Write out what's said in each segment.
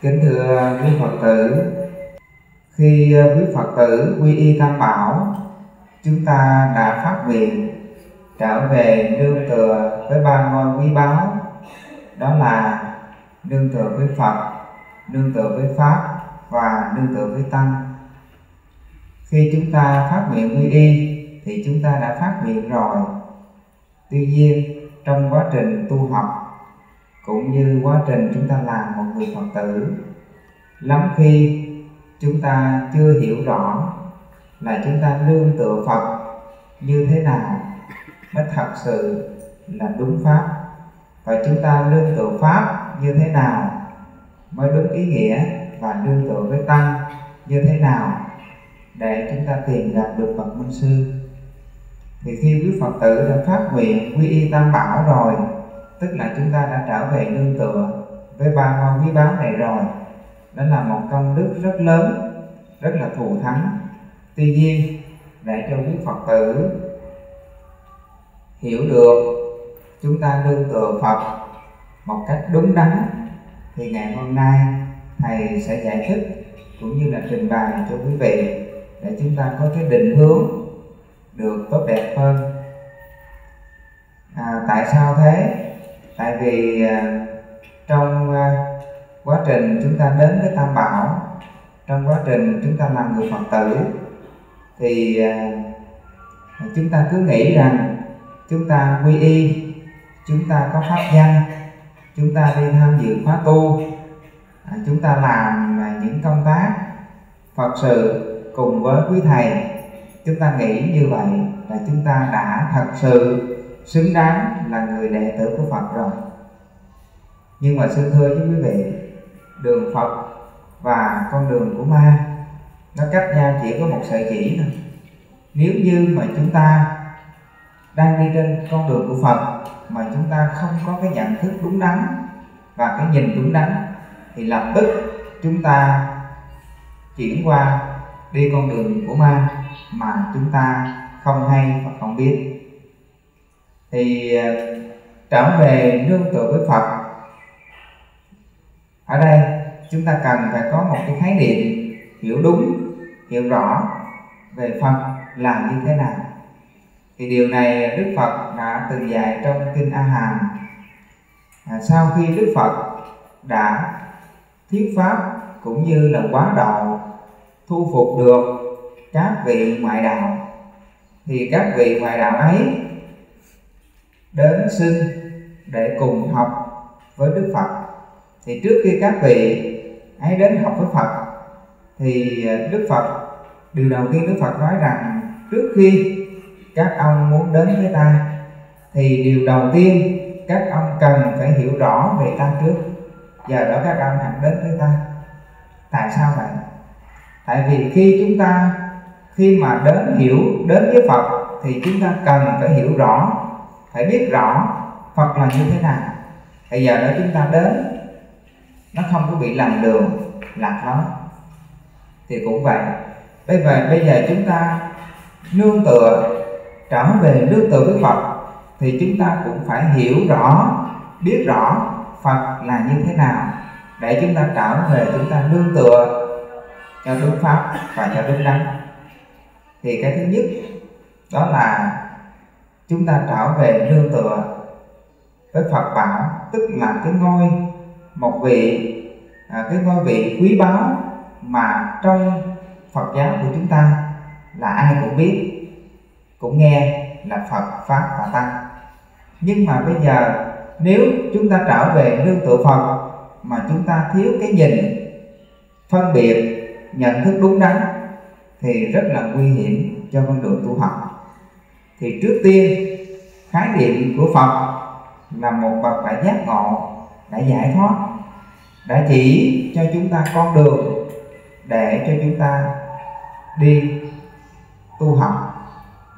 Kính thưa quý Phật tử, khi ờ, quý Phật tử quy y Tam Bảo, chúng ta đã phát nguyện trở về nương tựa với ba ngôi quý báu, đó là nương tựa với Phật, nương tựa với Pháp và nương tựa với Tăng. Khi chúng ta phát nguyện quy y thì chúng ta đã phát nguyện rồi. Tuy nhiên, trong quá trình tu học cũng như quá trình chúng ta làm một người phật tử, lắm khi chúng ta chưa hiểu rõ là chúng ta nương tựa phật như thế nào mới thật sự là đúng pháp. Và chúng ta nương tựa pháp như thế nào mới đúng ý nghĩa và nương tựa với tăng như thế nào để chúng ta tìm gặp được bậc minh sư? Thì khi quý phật tử đã phát nguyện quy y tam bảo rồi tức là chúng ta đã trở về nương tựa với ba ngôi quý báu này rồi. Đó là một công đức rất lớn rất là thù thắng. Tuy nhiên để cho quý phật tử hiểu được chúng ta nương tựa phật một cách đúng đắn thì ngày hôm nay thầy sẽ giải thích cũng như là trình bày cho quý vị để chúng ta có cái định hướng được tốt đẹp hơn. À, tại sao thế? Tại vì à, trong à, quá trình chúng ta đến với tam bảo, trong quá trình chúng ta làm người phật tử, thì à, chúng ta cứ nghĩ rằng chúng ta quy y, chúng ta có pháp danh, chúng ta đi tham dự khóa tu chúng ta làm những công tác phật sự cùng với quý thầy. Chúng ta nghĩ như vậy là chúng ta đã thật sự xứng đáng là người đệ tử của Phật rồi. Nhưng mà xin thưa với quý vị, đường Phật và con đường của ma, nó cách nhau chỉ có một sợi chỉ thôi. Nếu như mà chúng ta đang đi trên con đường của Phật mà chúng ta không có cái nhận thức đúng đắn và cái nhìn đúng đắn, thì lập tức chúng ta chuyển qua đi con đường của ma mà chúng ta không hay và không biết thì à, trở về nương tựa với Phật. Ở đây chúng ta cần phải có một cái khái niệm hiểu đúng hiểu rõ về Phật là như thế nào. Thì điều này Đức Phật đã từng dạy trong kinh A Hàm. À, sau khi Đức Phật đã thuyết pháp cũng như là quá đạo thu phục được các vị ngoại đạo thì các vị ngoại đạo ấy đến xin để cùng học với Đức Phật. Thì trước khi các vị ấy đến học với Phật, thì à, Đức Phật, điều đầu tiên Đức Phật nói rằng trước khi các ông muốn đến với ta, thì điều đầu tiên các ông cần phải hiểu rõ về ta trước. Giờ đó các ông hẳn đến với ta. Tại sao vậy? Tại vì khi chúng ta, khi mà đến hiểu, đến với Phật, thì chúng ta cần phải hiểu rõ phải biết rõ Phật là như thế nào. Bây giờ đó chúng ta đến. Nó không có bị lầm đường, lạc lối. Thì cũng vậy. Bây giờ bây giờ chúng ta nương tựa, trở về nương tựa với Phật, thì chúng ta cũng phải hiểu rõ, biết rõ Phật là như thế nào. Để chúng ta trở về, chúng ta nương tựa cho đúng pháp và cho đúng đắn thì cái thứ nhất, đó là chúng ta trở về nương tựa với Phật bảo tức là cái ngôi một vị à, cái ngôi vị quý báu mà trong Phật giáo của chúng ta là ai cũng biết cũng nghe là Phật pháp và tăng. Nhưng mà bây giờ nếu chúng ta trở về nương tựa Phật mà chúng ta thiếu cái nhìn phân biệt nhận thức đúng đắn thì rất là nguy hiểm cho con đường tu học thì trước tiên, khái niệm của Phật là một bậc đã giác ngộ đã giải thoát, đã chỉ cho chúng ta con đường để cho chúng ta đi tu học,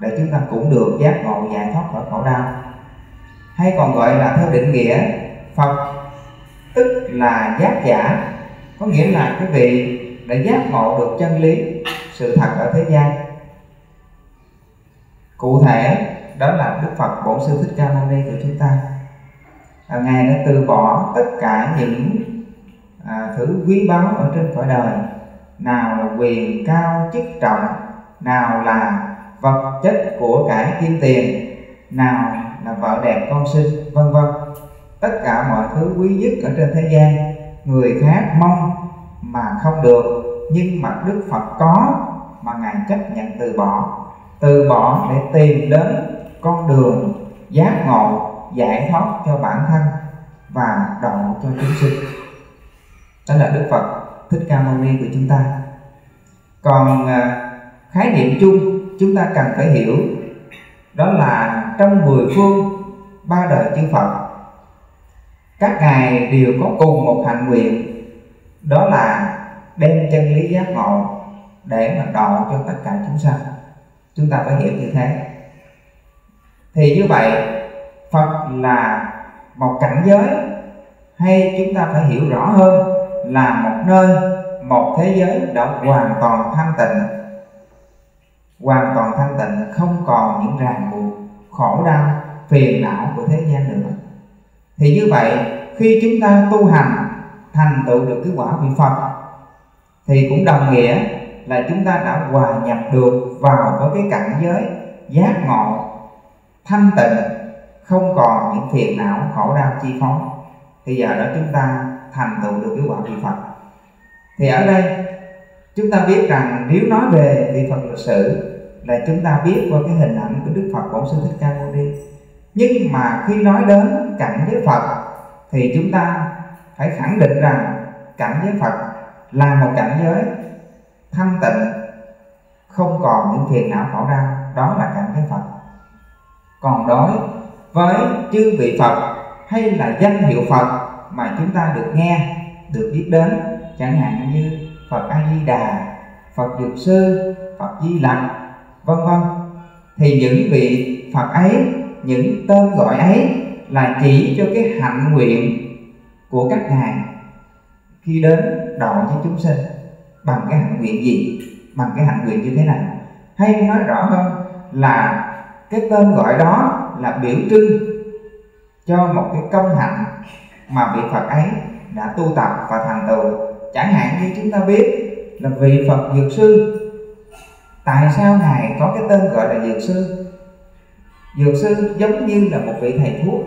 để chúng ta cũng được giác ngộ giải thoát khỏi khổ đau. Hay còn gọi là theo định nghĩa Phật, tức là giác giả. Có nghĩa là quý vị đã giác ngộ được chân lý, sự thật ở thế gian cụ thể đó là đức phật bổn sư thích ca mâu ni của chúng ta. À, ngài đã từ bỏ tất cả những à, thứ quý báu ở trên cõi đời. Nào là quyền cao chức trọng nào là vật chất của cải kim tiền nào là vợ đẹp con sinh vân vân. Tất cả mọi thứ quý nhất ở trên thế gian người khác mong mà không được nhưng mà đức phật có mà ngài chấp nhận từ bỏ từ bỏ để tìm đến con đường giác ngộ, giải thoát cho bản thân và độ cho chúng sinh. Đó là đức phật thích ca mâu ni của chúng ta. Còn à, khái niệm chung chúng ta cần phải hiểu đó là trong mười phương ba đời chư Phật, các ngài đều có cùng một hạnh nguyện, đó là đem chân lý giác ngộ để mà độ cho tất cả chúng sanh chúng ta phải hiểu như thế. Thì như vậy, Phật là một cảnh giới hay chúng ta phải hiểu rõ hơn là một nơi, một thế giới đã hoàn toàn thanh tịnh. Hoàn toàn thanh tịnh, không còn những ràng buộc, khổ đau, phiền não của thế gian nữa. Thì như vậy, khi chúng ta tu hành, thành tựu được cái quả vị Phật, thì cũng đồng nghĩa là chúng ta đã hòa nhập được vào với cái cảnh giới giác ngộ, thanh tịnh, không còn những phiền não khổ đau chi phối. Thì giờ đó chúng ta thành tựu được cái quả vị Phật. Thì ở đây, chúng ta biết rằng nếu nói về vị Phật lịch sử là chúng ta biết qua cái hình ảnh của Đức Phật Bổn Sư Thích Ca Mâu Ni. Nhưng mà khi nói đến cảnh giới Phật, thì chúng ta phải khẳng định rằng cảnh giới Phật là một cảnh giới thanh tịnh không còn những phiền não khổ đau đó là cảnh cái Phật. Còn đối với chư vị Phật hay là danh hiệu Phật mà chúng ta được nghe được biết đến chẳng hạn như Phật A Di Đà, Phật Dược Sư, Phật Di Lặc, vân vân thì những vị Phật ấy, những tên gọi ấy là chỉ cho cái hạnh nguyện của các ngài khi đến độ cho chúng sinh bằng cái hạnh nguyện gì? Bằng cái hạnh nguyện như thế này hay nói rõ hơn là cái tên gọi đó là biểu trưng cho một cái công hạnh mà vị Phật ấy đã tu tập và thành tựu. Chẳng hạn như chúng ta biết là vị Phật Dược Sư, tại sao ngài có cái tên gọi là Dược Sư? Dược Sư giống như là một vị thầy thuốc.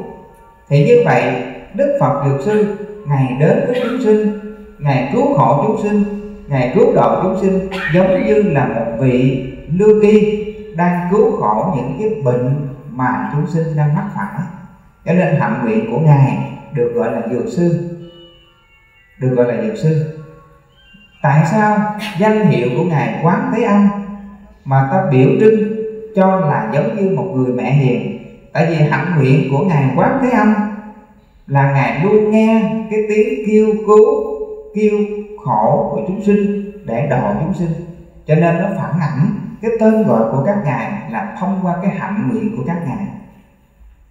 Thì như vậy, Đức Phật Dược Sư, ngài đến với chúng sinh, ngài cứu khổ chúng sinh ngài cứu độ chúng sinh giống như là một vị lưu kỳ đang cứu khổ những cái bệnh mà chúng sinh đang mắc phải. Cho nên hạnh nguyện của ngài được gọi là dược sư. Được gọi là dược sư. Tại sao danh hiệu của ngài quán thế âm mà ta biểu trưng cho là giống như một người mẹ hiền? Tại vì hạnh nguyện của ngài quán thế âm là ngài luôn nghe cái tiếng kêu cứu kêu khổ của chúng sinh để độ chúng sinh. Cho nên nó phản ảnh cái tên gọi của các ngài là thông qua cái hạnh nguyện của các ngài.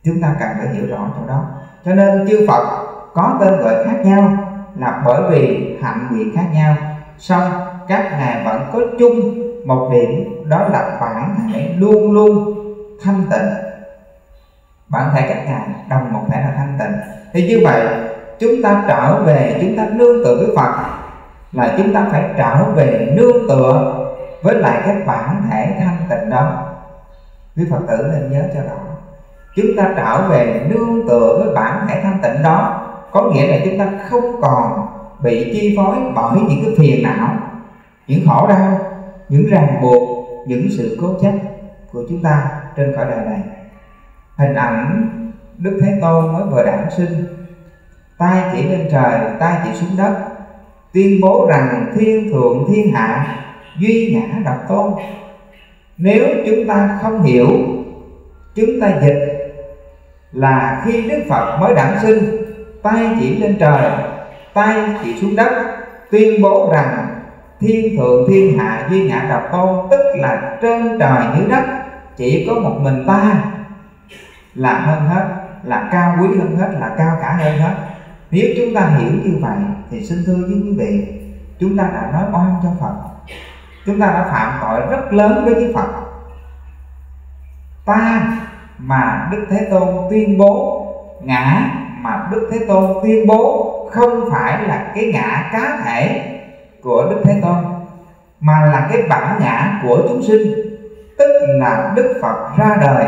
Chúng ta cần phải hiểu rõ chỗ đó. Cho nên chư phật có tên gọi khác nhau là bởi vì hạnh nguyện khác nhau. Song các ngài vẫn có chung một điểm, đó là bản thể luôn luôn thanh tịnh. Bản thể các ngài đồng một thể là thanh tịnh. Thì như vậy chúng ta trở về, chúng ta nương tựa với phật. Là chúng ta phải trở về nương tựa với lại cái bản thể thanh tịnh đó. Quý phật tử nên nhớ cho rõ. Chúng ta trở về nương tựa với bản thể thanh tịnh đó, có nghĩa là chúng ta không còn bị chi phối bởi những cái phiền não, những khổ đau, những ràng buộc, những sự cố chấp của chúng ta trên cõi đời này. Hình ảnh đức thế tôn mới vừa đản sinh tay chỉ lên trời tay chỉ xuống đất. Tuyên bố rằng thiên thượng, thiên hạ, duy ngã độc tôn. Nếu chúng ta không hiểu, chúng ta dịch là khi đức phật mới đản sinh tay chỉ lên trời tay chỉ xuống đất. Tuyên bố rằng thiên thượng, thiên hạ, duy ngã độc tôn, tức là trên trời dưới đất, chỉ có một mình ta là hơn hết, là cao quý hơn hết, là cao cả hơn hết nếu chúng ta hiểu như vậy thì xin thưa với quý vị chúng ta đã nói oan cho phật. Chúng ta đã phạm tội rất lớn với với phật. Ta mà đức thế tôn tuyên bố ngã mà đức thế tôn tuyên bố không phải là cái ngã cá thể của đức thế tôn mà là cái bản ngã của chúng sinh tức là đức phật ra đời.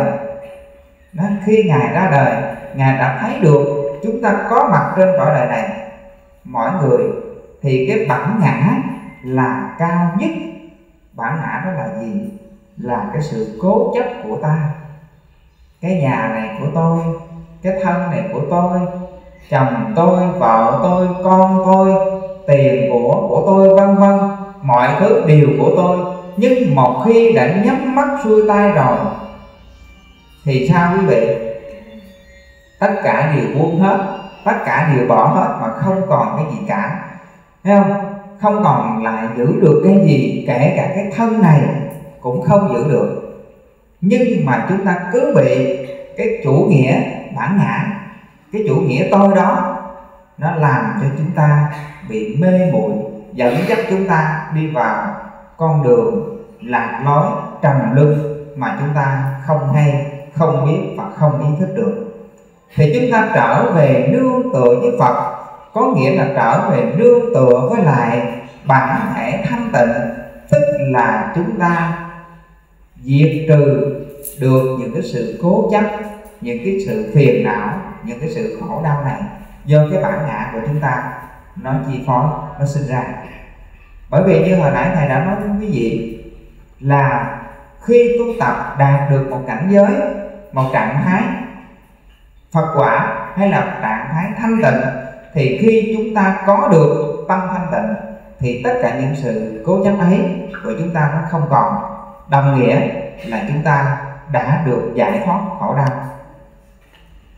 Đó, khi ngài ra đời ngài đã thấy được chúng ta có mặt trên cõi đời này, mỗi người thì cái bản ngã là cao nhất. Bản ngã đó là gì? Là cái sự cố chấp của ta. Cái nhà này của tôi, cái thân này của tôi, chồng tôi, vợ tôi, con tôi, tiền của của tôi, vân vân, mọi thứ đều của tôi. Nhưng một khi đã nhắm mắt xuôi tay rồi, thì sao quý vị? Tất cả đều buông hết, tất cả đều bỏ hết mà không còn cái gì cả. Thấy không? Không còn lại giữ được cái gì, kể cả cái thân này cũng không giữ được. Nhưng mà chúng ta cứ bị cái chủ nghĩa bản ngã, cái chủ nghĩa tôi đó, nó làm cho chúng ta bị mê muội, dẫn dắt chúng ta đi vào con đường lạc lối trầm luân mà chúng ta không hay, không biết và không ý thức được thì chúng ta trở về nương tựa với Phật. Có nghĩa là trở về nương tựa với lại bản thể thanh tịnh, tức là chúng ta diệt trừ được những cái sự cố chấp, những cái sự phiền não, những cái sự khổ đau này do cái bản ngã của chúng ta nó chi phối, nó sinh ra. Bởi vì như hồi nãy thầy đã nói với quý vị là khi tu tập đạt được một cảnh giới, một trạng thái Phật quả hay là trạng thái thanh tịnh, thì khi chúng ta có được tâm thanh tịnh, thì tất cả những sự cố chấp ấy của chúng ta nó không còn. Đồng nghĩa là chúng ta đã được giải thoát khổ đau.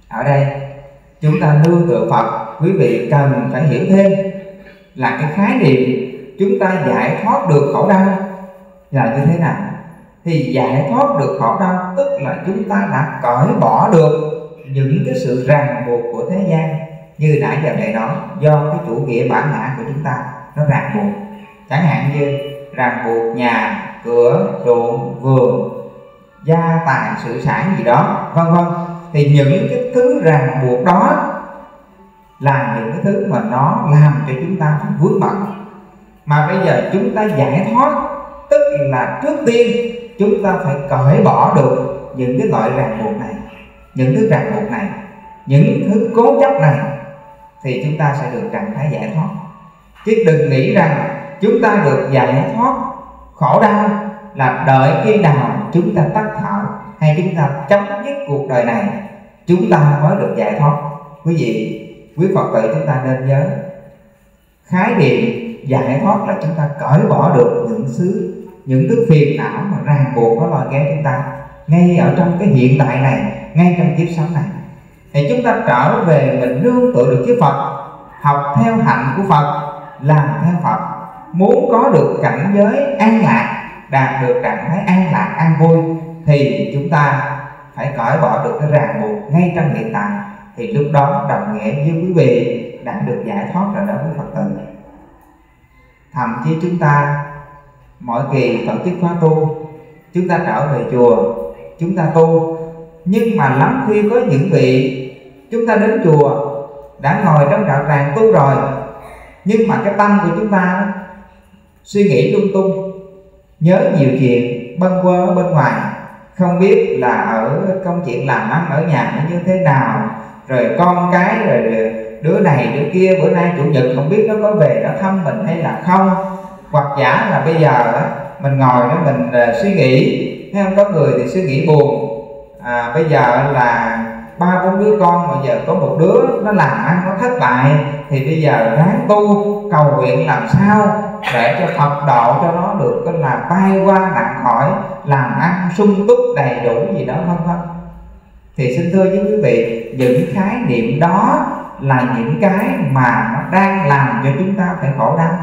Ở đây, chúng ta nương tựa Phật, quý vị cần phải hiểu thêm là cái khái niệm chúng ta giải thoát được khổ đau là như thế nào. Thì giải thoát được khổ đau tức là chúng ta đã cởi bỏ được những cái sự ràng buộc của thế gian như nãy giờ thầy nói, do cái chủ nghĩa bản ngã của chúng ta nó ràng buộc. Chẳng hạn như ràng buộc nhà, cửa, ruộng, vườn, gia tài, sự sản gì đó, vân vân. Thì những cái thứ ràng buộc đó là những cái thứ mà nó làm cho chúng ta vướng bận. Mà bây giờ chúng ta giải thoát, tức là trước tiên chúng ta phải cởi bỏ được những cái loại ràng buộc này những thứ ràng buộc này những thứ cố chấp này, thì chúng ta sẽ được trạng thái giải thoát. Chứ đừng nghĩ rằng chúng ta được giải thoát khổ đau là đợi khi nào chúng ta tắt thở hay chúng ta chấm dứt cuộc đời này, chúng ta mới được giải thoát. Quý vị, quý phật tử chúng ta nên nhớ, khái niệm giải thoát là chúng ta cởi bỏ được những thứ những thứ phiền não mà ràng buộc nó lôi kéo chúng ta. Ngay ở trong cái hiện tại này ngay trong kiếp sống này. Thì chúng ta trở về mình nương tựa được với Phật, học theo hạnh của Phật, làm theo Phật. Muốn có được cảnh giới an lạc, đạt được trạng thái an lạc, an vui, thì chúng ta phải cởi bỏ được cái ràng buộc ngay trong hiện tại. Thì lúc đó đồng nghĩa với quý vị đã được giải thoát rồi đó với Phật tử. Thậm chí chúng ta mỗi kỳ tổ chức khóa tu, chúng ta trở về chùa, chúng ta tu nhưng mà lắm khi có những vị, chúng ta đến chùa, đã ngồi trong đạo tràng tu rồi. Nhưng mà cái tâm của chúng ta suy nghĩ lung tung, nhớ nhiều chuyện, bâng quơ ở bên ngoài. Không biết là ở công chuyện làm ăn ở nhà nó như thế nào, rồi con cái, rồi đứa này, đứa kia, bữa nay chủ nhật, không biết nó có về nó thăm mình hay là không. Hoặc giả là bây giờ mình ngồi đó mình à, suy nghĩ, thấy không, có người thì suy nghĩ buồn à, bây giờ là ba bốn đứa con mà giờ có một đứa nó làm ăn nó thất bại thì bây giờ ráng tu cầu nguyện làm sao để cho Phật độ cho nó được cái là bay qua nặng khỏi làm ăn sung túc đầy đủ gì đó vân vân. Thì xin thưa với quý vị những khái niệm đó là những cái mà nó đang làm cho chúng ta phải khổ đau.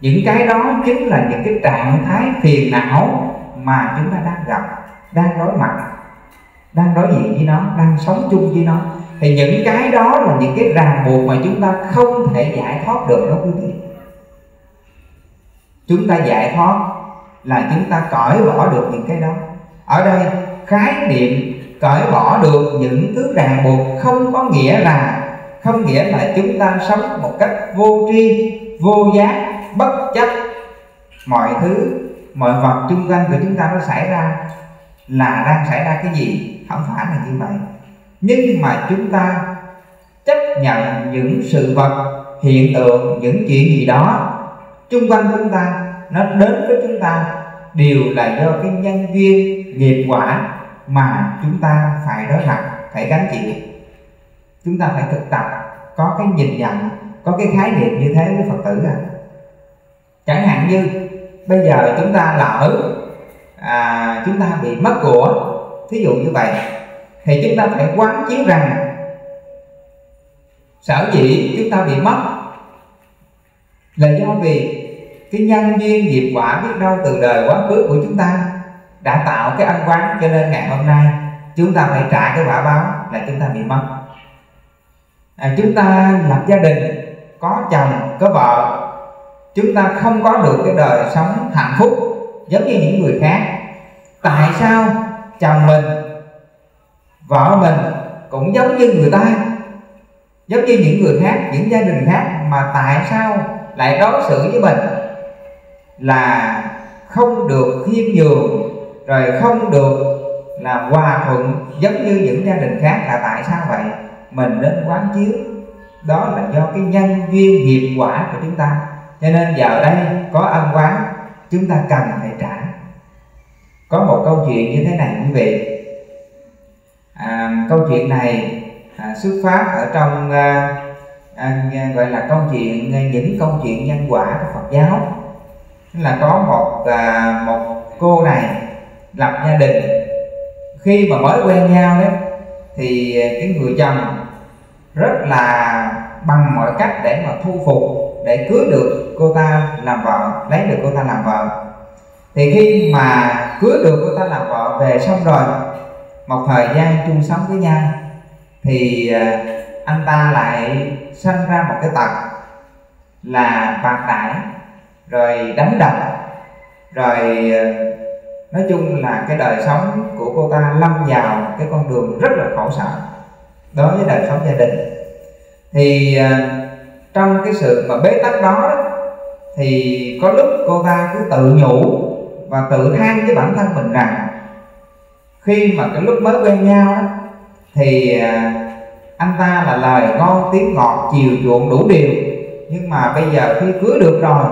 Những cái đó chính là những cái trạng thái phiền não mà chúng ta đang gặp đang đối mặt đang đối diện với nó, đang sống chung với nó. Thì những cái đó là những cái ràng buộc mà chúng ta không thể giải thoát được đó, quý vị. Chúng ta giải thoát là chúng ta cởi bỏ được những cái đó. Ở đây, khái niệm cởi bỏ được những thứ ràng buộc không có nghĩa là, không nghĩa là chúng ta sống một cách vô tri, vô giác, bất chấp mọi thứ, mọi vật chung quanh của chúng ta nó xảy ra là đang xảy ra cái gì? Không phải là như vậy. Nhưng mà chúng ta chấp nhận những sự vật, hiện tượng, những chuyện gì đó chung quanh chúng ta, nó đến với chúng ta đều là do cái nhân duyên, nghiệp quả mà chúng ta phải đối mặt, phải gánh chịu. Chúng ta phải thực tập, có cái nhìn nhận, có cái khái niệm như thế với phật tử à. Chẳng hạn như bây giờ chúng ta lỡ à, chúng ta bị mất của. Thí dụ như vậy thì chúng ta phải quán chiếu rằng sở dĩ chúng ta bị mất là do vì cái nhân duyên nghiệp quả biết đâu từ đời quá khứ của chúng ta đã tạo cái ân quán cho nên ngày hôm nay chúng ta phải trả cái quả báo là chúng ta bị mất. À, chúng ta lập gia đình có chồng có vợ chúng ta không có được cái đời sống hạnh phúc giống như những người khác. Tại sao chồng mình, vợ mình cũng giống như người ta? Giống như những người khác, những gia đình khác mà tại sao lại đối xử với mình? Là không được khiêm nhường, rồi không được là hòa thuận giống như những gia đình khác là tại sao vậy? Mình nên quán chiếu. Đó là do cái nhân duyên nghiệp quả của chúng ta. Cho nên giờ đây có ân quán chúng ta cần phải trả. Có một câu chuyện như thế này quý vị. À, câu chuyện này à, xuất phát ở trong à, à, gọi là câu chuyện à, những câu chuyện nhân quả của Phật giáo. Là có một à, một cô này lập gia đình. Khi mà mới quen nhau đấy thì cái người chồng rất là bằng mọi cách để mà thu phục để cưới được cô ta làm vợ, lấy được cô ta làm vợ. Thì khi mà cưới được cô ta làm vợ về xong rồi, một thời gian chung sống với nhau, thì à, anh ta lại sinh ra một cái tật là bạc đãi rồi đánh đập, rồi à, nói chung là cái đời sống của cô ta lâm vào cái con đường rất là khổ sở đối với đời sống gia đình. Thì à, trong cái sự mà bế tắc đó thì có lúc cô ta cứ tự nhủ và tự than với bản thân mình rằng khi mà cái lúc mới quen nhau đó, thì à, anh ta là lời ngon tiếng ngọt chiều chuộng đủ điều. Nhưng mà bây giờ khi cưới được rồi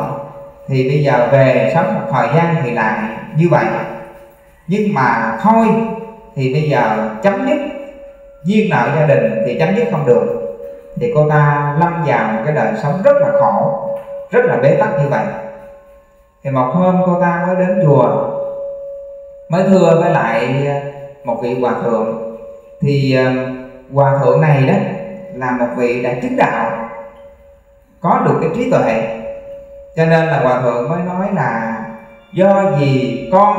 thì bây giờ về sống một thời gian thì lại như vậy. Nhưng mà thôi thì bây giờ chấm dứt. Duyên nợ gia đình thì chấm dứt không được thì cô ta lâm vào một cái đời sống rất là khổ, rất là bế tắc như vậy. Thì một hôm cô ta mới đến chùa, mới thưa với lại một vị hòa thượng. Thì ờ, hòa thượng này đó là một vị đã chứng đạo, có được cái trí tuệ. Cho nên là hòa thượng mới nói là, do gì con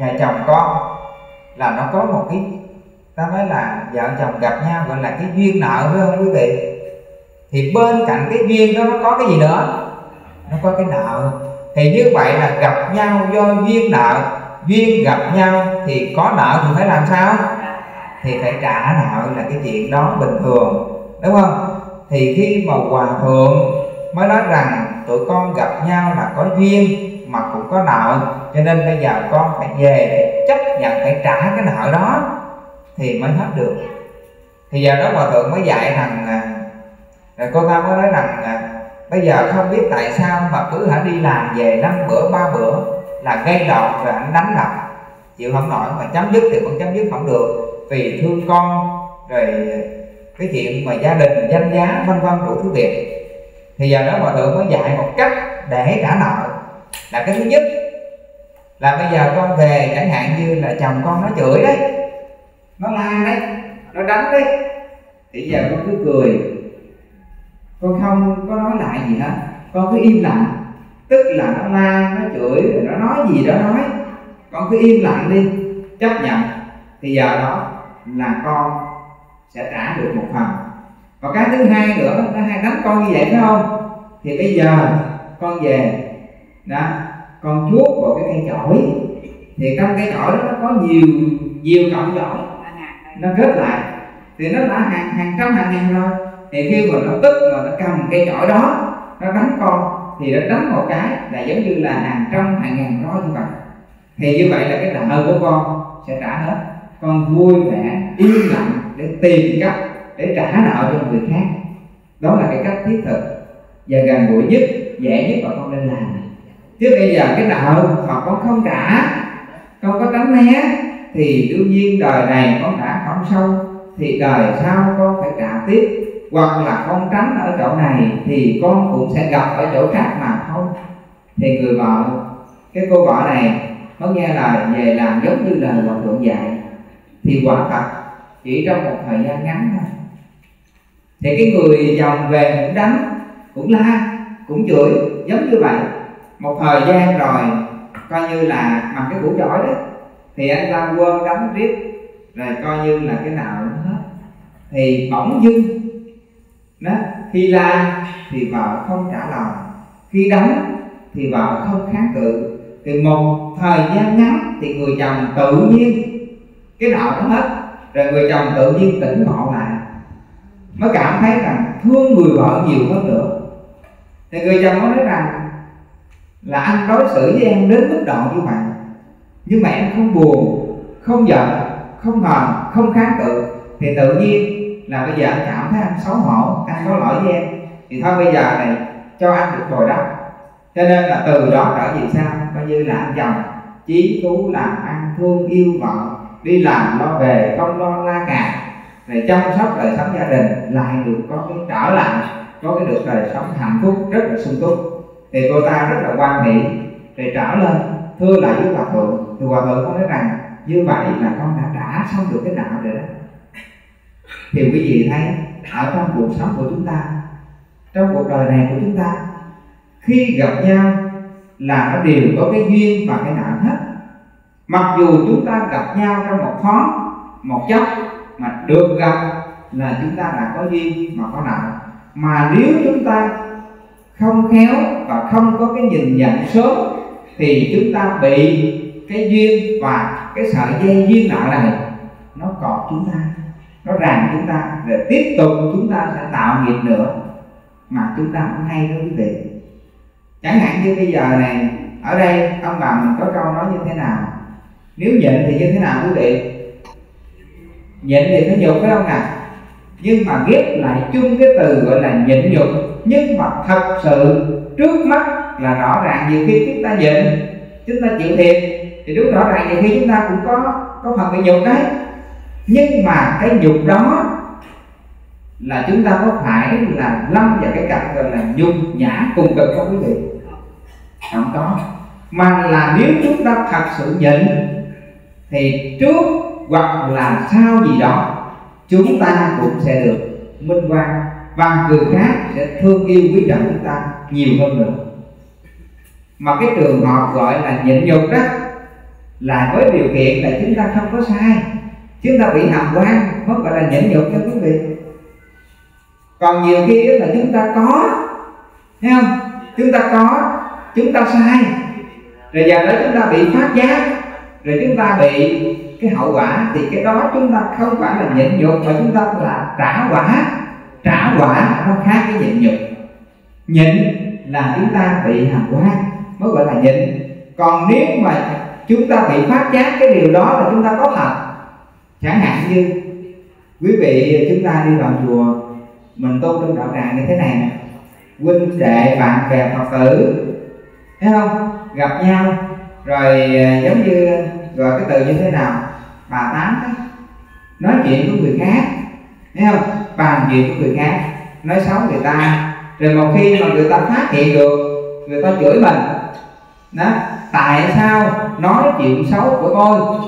và chồng con? Là nó có một cái ta nói là vợ chồng gặp nhau gọi là cái duyên nợ, phải không quý vị? Thì bên cạnh cái duyên đó nó có cái gì nữa? Nó có cái nợ. Thì như vậy là gặp nhau do duyên nợ. Duyên gặp nhau thì có nợ thì phải làm sao? Thì phải trả nợ là cái chuyện đó bình thường. Đúng không? Thì khi mà hòa thượng mới nói rằng tụi con gặp nhau là có duyên mà cũng có nợ, cho nên bây giờ con phải về chấp nhận, phải trả cái nợ đó thì mới hết được. Thì giờ đó hòa thượng mới dạy rằng à, rồi cô ta mới nói rằng à, bây giờ không biết tại sao mà cứ hả đi làm về năm bữa ba bữa là gây động rồi anh đánh đập. Chịu không nổi mà chấm dứt thì vẫn chấm dứt không được. Vì thương con rồi à, cái chuyện mà gia đình danh giá vân vân đủ thứ việc. Thì giờ đó hòa thượng mới dạy một cách để trả nợ. Là cái thứ nhất là bây giờ con về chẳng hạn như là chồng con nó chửi đấy nó la đấy nó đánh đấy. Thì giờ con cứ cười con không có nói lại gì hết. Con cứ im lặng. Tức là nó la, nó chửi, rồi nó nói gì đó nói. Con cứ im lặng đi. Chấp nhận. Thì giờ đó là con sẽ trả được một phần. Còn cái thứ hai nữa, nó hay đánh con như vậy, phải không? Thì bây giờ con về. Đó. Con chuốt vào cái cây chổi. Thì trong cây chổi đó nó có nhiều nhiều cọng chổi nó kết lại. Thì nó đã hàng hàng trăm hàng ngàn rồi thì khi mà nó tức mà nó cầm cây chổi đó, nó đánh con, thì nó đánh một cái là giống như là hàng trăm, hàng ngàn roi như vậy. Thì như vậy là cái nợ của con sẽ trả hết. Con vui vẻ, yên lặng để tìm cách để trả nợ cho người khác. Đó là cái cách thiết thực và gần gũi nhất, dễ nhất mà con nên làm. Chứ bây giờ cái nợ mà con không trả, con có tránh né, thì đương nhiên đời này con trả không xong, thì đời sau con phải trả tiếp hoặc là con tránh ở chỗ này thì con cũng sẽ gặp ở chỗ khác mà thôi thì người vợ, cái cô vợ này nó nghe lời về làm giống như lời hòa thượng dạy. Thì quả thật, chỉ trong một thời gian ngắn thôi. Thì cái người chồng về cũng đánh, cũng la, cũng chửi, giống như vậy. Một thời gian rồi, coi như là bằng cái củ giỏi đó, thì anh ta quên đánh riết, rồi coi như là cái nào cũng hết. Thì bỗng dưng đó, khi la thì vợ không trả lời. Khi đánh thì vợ không kháng cự. Thì một thời gian ngắn thì người chồng tự nhiên, cái nợ nó hết. Rồi người chồng tự nhiên tỉnh ngộ lại. Mới cảm thấy rằng thương người vợ nhiều hơn nữa. Thì người chồng mới nói rằng là anh đối xử với em đến mức độ như vậy. Nhưng mà em không buồn, không giận, không hờn, không kháng cự. Thì tự nhiên là bây giờ anh cảm thấy anh xấu hổ, anh có lỗi với em, thì thôi bây giờ này, cho anh được bồi đắp. Cho nên là từ đó trở về sau, coi như là anh chồng chí tú làm ăn, thương yêu vợ, đi làm lo về, không lo la cà. Này, chăm sóc đời sống gia đình, lại được có cái trở lại, có cái được đời sống hạnh phúc, rất là sung túc. Thì cô ta rất là quan hệ rồi trở lên, thưa lại với hòa thượng. Thì hòa thượng có nói rằng, như vậy là con đã trả xong được cái đạo rồi đó thì quý vị thấy ở trong cuộc sống của chúng ta, trong cuộc đời này của chúng ta, khi gặp nhau là nó đều có cái duyên và cái nợ hết. Mặc dù chúng ta gặp nhau trong một thoáng một chốc, mà được gặp là chúng ta đã có duyên mà có nợ mà nếu chúng ta không khéo và không có cái nhìn nhận sớm, thì chúng ta bị cái duyên và cái sợi dây duyên nợ này nó cọt chúng ta nó ràng chúng ta. Để tiếp tục chúng ta sẽ tạo nghiệp nữa. Mà chúng ta cũng hay đó quý vị. Chẳng hạn như bây giờ này, ở đây, ông bà mình có câu nói như thế nào? Nếu nhịn thì như thế nào quý vị? Nhịn thì phải nhục phải không nào nhưng mà ghép lại chung cái từ gọi là nhịn nhục. Nhưng mà thật sự trước mắt là rõ ràng nhiều khi chúng ta nhịn, chúng ta chịu thiệt. Thì đúng rõ ràng nhiều khi chúng ta cũng có có phần bị nhục đấy nhưng mà cái nhục đó là chúng ta có phải là lâm vào cái cặp gọi là nhục nhã cùng cực không quý vị? Không có. Mà là nếu chúng ta thật sự nhịn, thì trước hoặc là sau gì đó, chúng ta cũng sẽ được minh quang và người khác sẽ thương yêu quý trọng chúng ta nhiều hơn nữa. Mà cái trường hợp gọi là nhịn nhục đó là với điều kiện là chúng ta không có sai chúng ta bị hàm quan mới gọi là nhẫn nhục cho quý vị. Còn nhiều khi là chúng ta có, thấy không? Chúng ta có, chúng ta sai. Rồi giờ đó chúng ta bị phát giác, rồi chúng ta bị cái hậu quả, thì cái đó chúng ta không phải là nhịn nhục, mà chúng ta là trả quả. Trả quả nó khác cái nhịn nhục. Nhịn là chúng ta bị hàm quan mới gọi là nhịn còn nếu mà chúng ta bị phát giác cái điều đó là chúng ta có thật chẳng hạn như quý vị chúng ta đi vào chùa mình tu trong đạo tràng như thế này nè. Huynh đệ bạn bè phật tử thấy không? Gặp nhau rồi à, giống như rồi cái từ như thế nào? Bà tám đó, nói chuyện với người khác thấy không? Bàn chuyện với người khác nói xấu người ta. Rồi một khi mà người ta phát hiện được người ta chửi mình đó tại sao nói chuyện xấu của tôi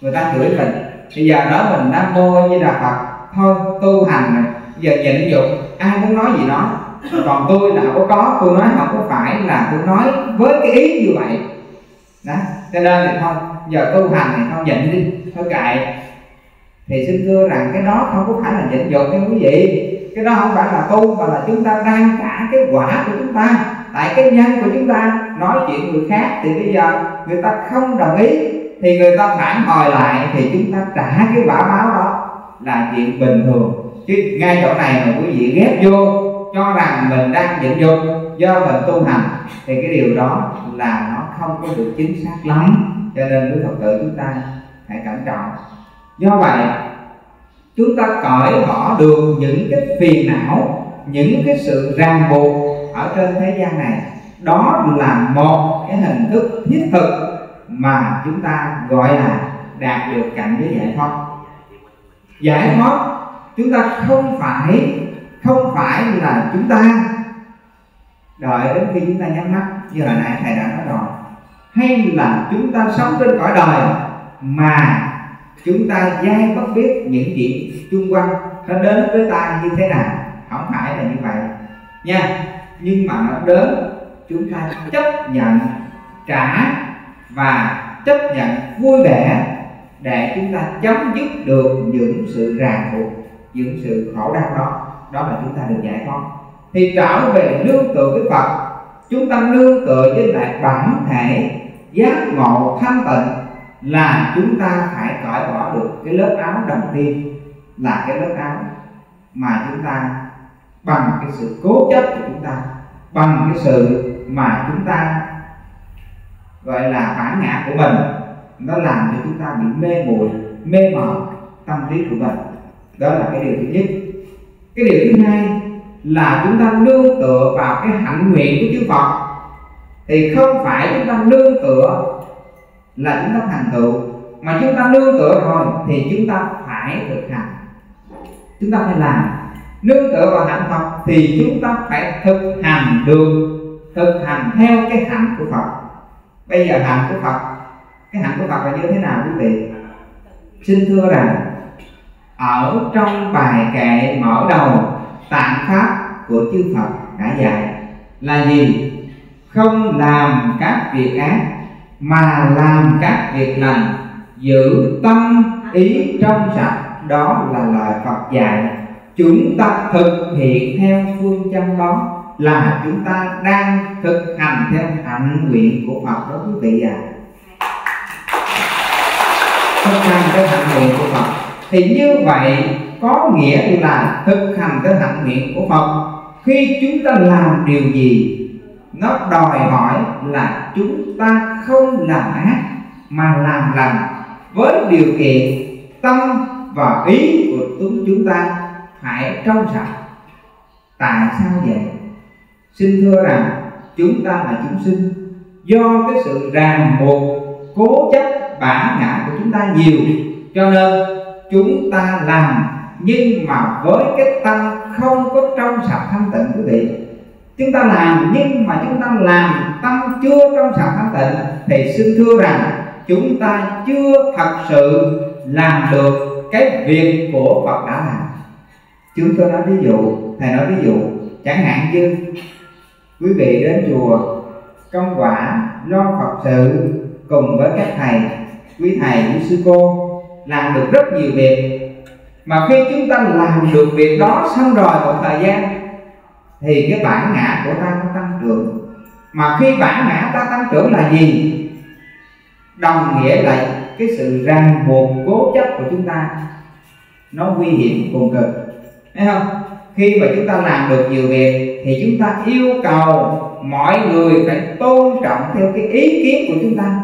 người ta chửi mình? Bây giờ nói mình nam mô như là phật. Thôi, tu hành này. Giờ nhịn nhục, ai muốn nói gì nói. Còn tôi là có có, tôi nói không có phải là tôi nói với cái ý như vậy. Đó, cho nên thì thôi giờ tu hành thì không nhịn đi. Thôi kệ. Thì xin thưa rằng cái đó không có phải là nhịn nhục nha quý vị. Cái đó không phải là tu, mà là chúng ta đang trả cái quả của chúng ta. Tại cái nhân của chúng ta, nói chuyện người khác, thì bây giờ người ta không đồng ý thì người ta phản hồi lại thì chúng ta trả cái quả báo đó là chuyện bình thường. Chứ ngay chỗ này mà quý vị ghép vô, cho rằng mình đang dựng dục do mình tu hành, thì cái điều đó là nó không có được chính xác lắm. Cho nên quý phật tử chúng ta hãy cẩn trọng. Do vậy, chúng ta cởi bỏ được những cái phiền não, những cái sự ràng buộc ở trên thế gian này. Đó là một cái hình thức thiết thực mà chúng ta gọi là đạt được cảnh giới giải thoát. Giải thoát, chúng ta không phải không phải là chúng ta đợi đến khi chúng ta nhắm mắt, như hồi nãy thầy đã nói rồi. Hay là chúng ta sống trên cõi đời mà chúng ta dai bất biết những chuyện chung quanh nó đến với ta như thế nào. Không phải là như vậy nha. Nhưng mà nó đến, chúng ta chấp nhận trả và chấp nhận vui vẻ để chúng ta chấm dứt được những sự ràng buộc, những sự khổ đau đó. Đó là chúng ta được giải thoát thì trở về nương tựa với phật, chúng ta nương tựa với lại bản thể giác ngộ thanh tịnh là chúng ta phải cởi bỏ được cái lớp áo đầu tiên, là cái lớp áo mà chúng ta bằng cái sự cố chấp của chúng ta, bằng cái sự mà chúng ta gọi là bản ngã của mình. Nó làm cho chúng ta bị mê muội, mê mờ tâm trí của mình. Đó là cái điều thứ nhất. Cái điều thứ hai là chúng ta nương tựa vào cái hạnh nguyện của chư Phật. Thì không phải chúng ta nương tựa là chúng ta thành tựu, mà chúng ta nương tựa rồi thì chúng ta phải thực hành. Chúng ta phải làm. Nương tựa vào hạnh Phật thì chúng ta phải thực hành được, thực hành theo cái hạnh của Phật bây giờ hạnh của Phật, cái hạnh của Phật là như thế nào quý vị? Xin thưa rằng, ở trong bài kệ mở đầu, tạng pháp của chư Phật đã dạy là gì? Không làm các việc ác, mà làm các việc lành, giữ tâm ý trong sạch. Đó là lời Phật dạy. Chúng ta thực hiện theo phương châm đó là chúng ta đang thực hành theo hạnh nguyện của Phật đó, quý vị à thực hành theo hạnh nguyện của Phật. Thì như vậy, có nghĩa là thực hành theo hạnh nguyện của Phật. Khi chúng ta làm điều gì, nó đòi hỏi là chúng ta không làm ác, mà làm lành. Với điều kiện tâm và ý của chúng ta phải trong sạch tại sao vậy? Xin thưa rằng, chúng ta là chúng sinh. Do cái sự ràng buộc, cố chấp bản ngã của chúng ta nhiều cho nên, chúng ta làm, nhưng mà với cái tâm không có trong sạch thanh tịnh quý vị. Chúng ta làm, nhưng mà chúng ta làm tâm chưa trong sạch thanh tịnh, thì xin thưa rằng, chúng ta chưa thật sự làm được cái việc của Phật đã làm. Chúng tôi nói ví dụ, thầy nói ví dụ, chẳng hạn như quý vị đến chùa, công quả, lo Phật sự cùng với các thầy. Quý thầy, quý sư cô, làm được rất nhiều việc. Mà khi chúng ta làm được việc đó xong rồi một thời gian, thì cái bản ngã của ta nó tăng trưởng. Mà khi bản ngã ta tăng trưởng là gì? Đồng nghĩa là cái sự ràng buộc cố chấp của chúng ta. Nó nguy hiểm cùng cực. Thấy không? Khi mà chúng ta làm được nhiều việc thì chúng ta yêu cầu mọi người phải tôn trọng theo cái ý kiến của chúng ta.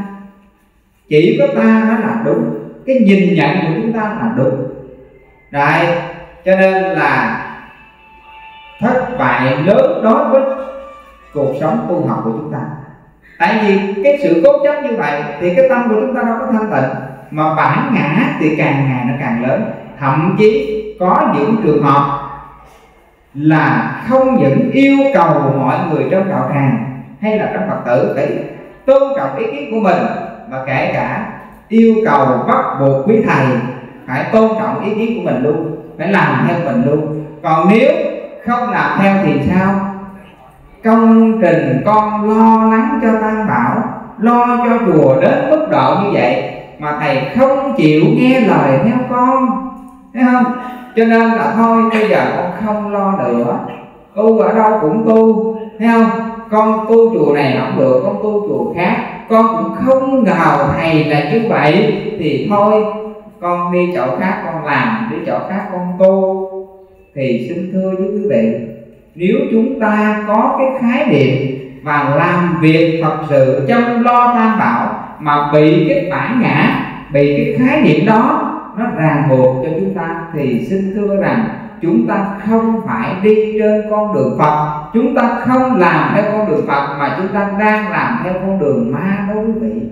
Chỉ có ta nó là đúng cái nhìn nhận của chúng ta là đúng. Đấy, cho nên là thất bại lớn đối với cuộc sống tu học của chúng ta. Tại vì cái sự cố chấp như vậy thì cái tâm của chúng ta đâu có thanh tịnh mà bản ngã thì càng ngày nó càng lớn. Thậm chí có những trường hợp là không những yêu cầu mọi người trong đạo tràng hay là trong phật tử phải tôn trọng ý kiến của mình, mà kể cả yêu cầu bắt buộc quý thầy phải tôn trọng ý kiến của mình luôn, phải làm theo mình luôn. Còn nếu không làm theo thì sao? Công trình con lo lắng cho tam bảo, lo cho chùa đến mức độ như vậy mà thầy không chịu nghe lời theo con, thấy không? Cho nên là thôi, bây giờ con không lo nữa. Tu ở đâu cũng tu, thấy không? Con tu chùa này không được, con tu chùa khác. Con cũng không ngờ thầy là như vậy. Thì thôi, con đi chỗ khác con làm, đi chỗ khác con tu. Thì xin thưa với quý vị, nếu chúng ta có cái khái niệm và làm việc thật sự chăm lo tam bảo mà bị cái bản ngã, bị cái khái niệm đó nó ràng buộc cho chúng ta thì xin thưa rằng chúng ta không phải đi trên con đường Phật. Chúng ta không làm theo con đường Phật mà chúng ta đang làm theo con đường ma đó quý vị.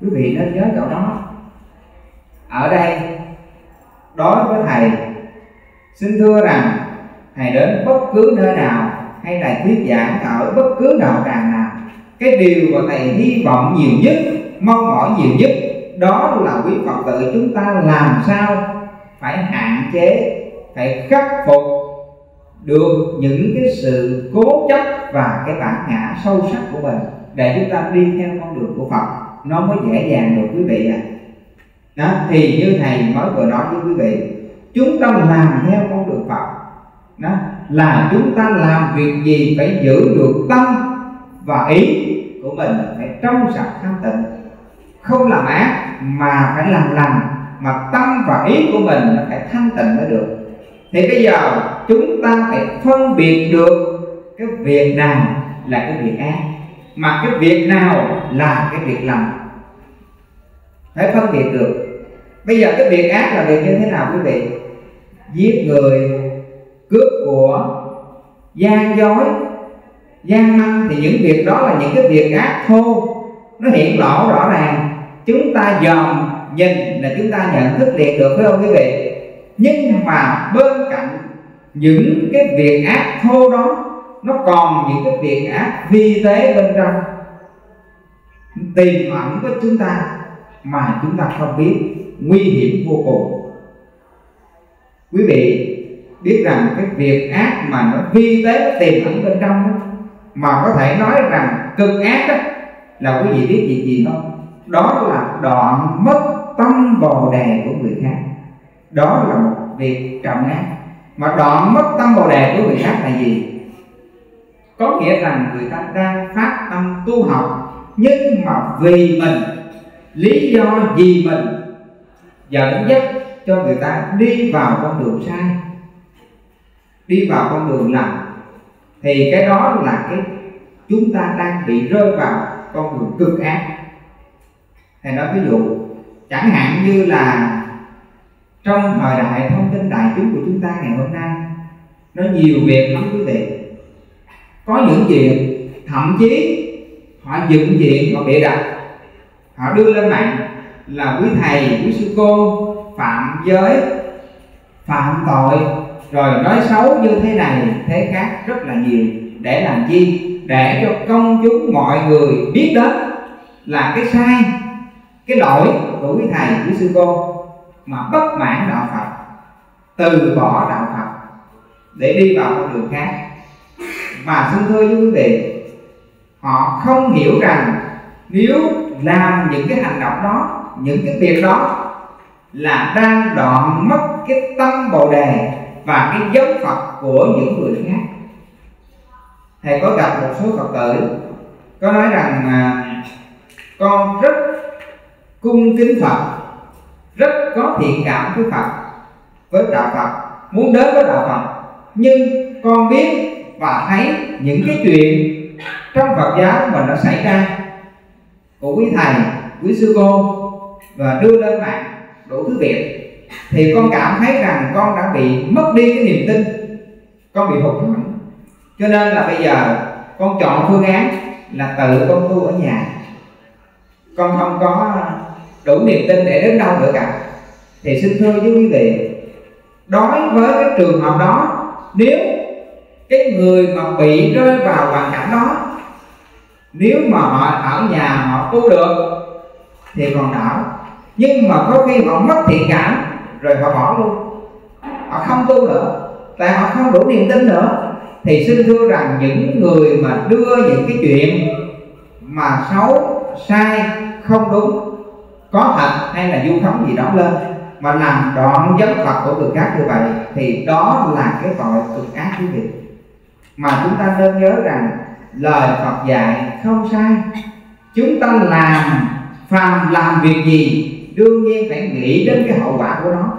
Quý vị nên nhớ chỗ đó. Ở đây, đối với thầy, xin thưa rằng thầy đến bất cứ nơi nào hay là thuyết giảng ở bất cứ đạo tràng nào, cái điều mà thầy hy vọng nhiều nhất, mong mỏi nhiều nhất đó là quý phật tử chúng ta làm sao phải hạn chế, phải khắc phục được những cái sự cố chấp và cái bản ngã sâu sắc của mình. Để chúng ta đi theo con đường của Phật, nó mới dễ dàng được quý vị ạ. À. đó, thì như thầy mới vừa nói với quý vị, chúng ta làm theo con đường Phật. Đó, là chúng ta làm việc gì phải giữ được tâm và ý của mình, phải trong sạch thanh tịnh không làm ác, mà phải làm lành, mà tâm và ý của mình nó phải thanh tịnh mới được. Thì bây giờ chúng ta phải phân biệt được cái việc nào là cái việc ác, mà cái việc nào là cái việc lành. Phải phân biệt được. Bây giờ cái việc ác là việc như thế nào, quý vị? Giết người, cướp của, gian dối. Gian manh thì những việc đó là những cái việc ác thô nó hiện rõ rõ ràng chúng ta dòm nhìn là chúng ta nhận thức liền được phải không quý vị? Nhưng mà bên cạnh những cái việc ác thô đó nó còn những cái việc ác vi tế bên trong. Tiềm ẩn với chúng ta mà chúng ta không biết nguy hiểm vô cùng. Quý vị biết rằng cái việc ác mà nó vi tế nó tiềm ẩn bên trong đó, mà có thể nói rằng cực ác đó là quý vị biết gì gì không? Đó là đoạn mất tâm bồ đề của người khác. Đó là một việc trọng ác. Mà đoạn mất tâm bồ đề của người khác là gì? Có nghĩa rằng người ta đang phát tâm tu học, nhưng mà vì mình, lý do vì mình dẫn dắt cho người ta đi vào con đường sai. Đi vào con đường lầm. Thì cái đó là cái chúng ta đang bị rơi vào con đường cực ác thầy nói, ví dụ, chẳng hạn như là trong thời đại thông tin đại chúng của chúng ta ngày hôm nay, nó nhiều việc lắm quý vị. Có những chuyện, thậm chí họ dựng chuyện, họ bịa đặt, họ đưa lên mạng là quý thầy, quý sư cô phạm giới, phạm tội, rồi nói xấu như thế này, thế khác rất là nhiều. Để làm chi? Để cho công chúng, mọi người biết đến là cái sai cái lỗi của quý thầy quý sư cô mà bất mãn đạo Phật từ bỏ đạo Phật để đi vào con đường khác. Mà xin thưa với quý vị họ không hiểu rằng nếu làm những cái hành động đó những cái việc đó là đang đoạn mất cái tâm bồ đề và cái giống phật của những người khác. Thầy có gặp một số phật tử có nói rằng à, con rất cung kính phật, rất có thiện cảm với phật, với đạo phật, muốn đến với đạo phật. Nhưng con biết và thấy những cái chuyện trong phật giáo mà nó xảy ra. Của quý thầy, quý sư cô và đưa lên mạng đủ thứ việc, thì con cảm thấy rằng con đã bị mất đi cái niềm tin, con bị hụt hẫng. Cho nên là bây giờ con chọn phương án là tự con tu ở nhà. Con không có đủ niềm tin để đến đâu nữa cả. Thì xin thưa với quý vị đối với cái trường hợp đó nếu cái người mà bị rơi vào hoàn cảnh đó nếu mà họ ở nhà họ tu được thì còn đảo, nhưng mà có khi họ mất thiện cảm rồi họ bỏ luôn. Họ không tu nữa tại họ không đủ niềm tin nữa. Thì xin thưa rằng những người mà đưa những cái chuyện mà xấu sai không đúng có thật hay là du khống gì đó lên, mà làm đoạn dấu Phật của người khác như vậy thì đó là cái tội cực ác quý vị mà chúng ta nên nhớ rằng lời Phật dạy không sai. Chúng ta làm phàm làm việc gì, đương nhiên phải nghĩ đến cái hậu quả của nó.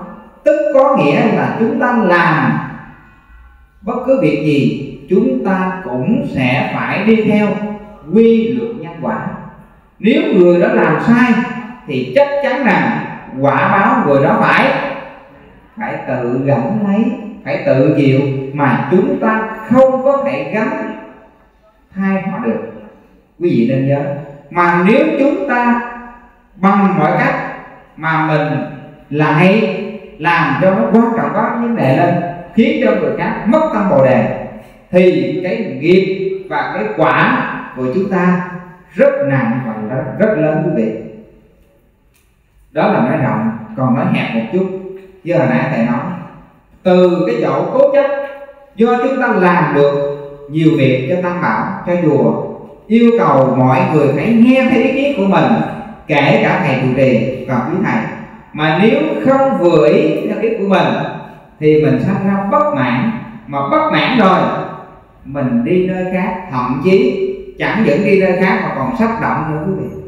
Tức có nghĩa là chúng ta làm bất cứ việc gì, chúng ta cũng sẽ phải đi theo quy luật nhân quả. Nếu người đó làm sai thì chắc chắn rằng quả báo người đó phải phải tự gánh lấy phải tự chịu mà chúng ta không có thể gánh thay họ được. Quý vị nên nhớ mà nếu chúng ta bằng mọi cách mà mình lại làm cho nó quan trọng có vấn đề lên khiến cho người khác mất tâm bồ đề thì cái nghiệp và cái quả của chúng ta rất nặng và rất, rất lớn quý vị đó là nói rộng, còn nói hẹp một chút. Như hồi nãy thầy nói, từ cái chỗ cố chấp, do chúng ta làm được nhiều việc cho tăng bảo, cho chùa, yêu cầu mọi người phải nghe theo ý kiến của mình, kể cả thầy trụ trì và quý thầy. Mà nếu không vừa ý theo ý của mình, thì mình sanh ra bất mãn. Mà bất mãn rồi, mình đi nơi khác, thậm chí chẳng những đi nơi khác mà còn sắp động nữa quý vị.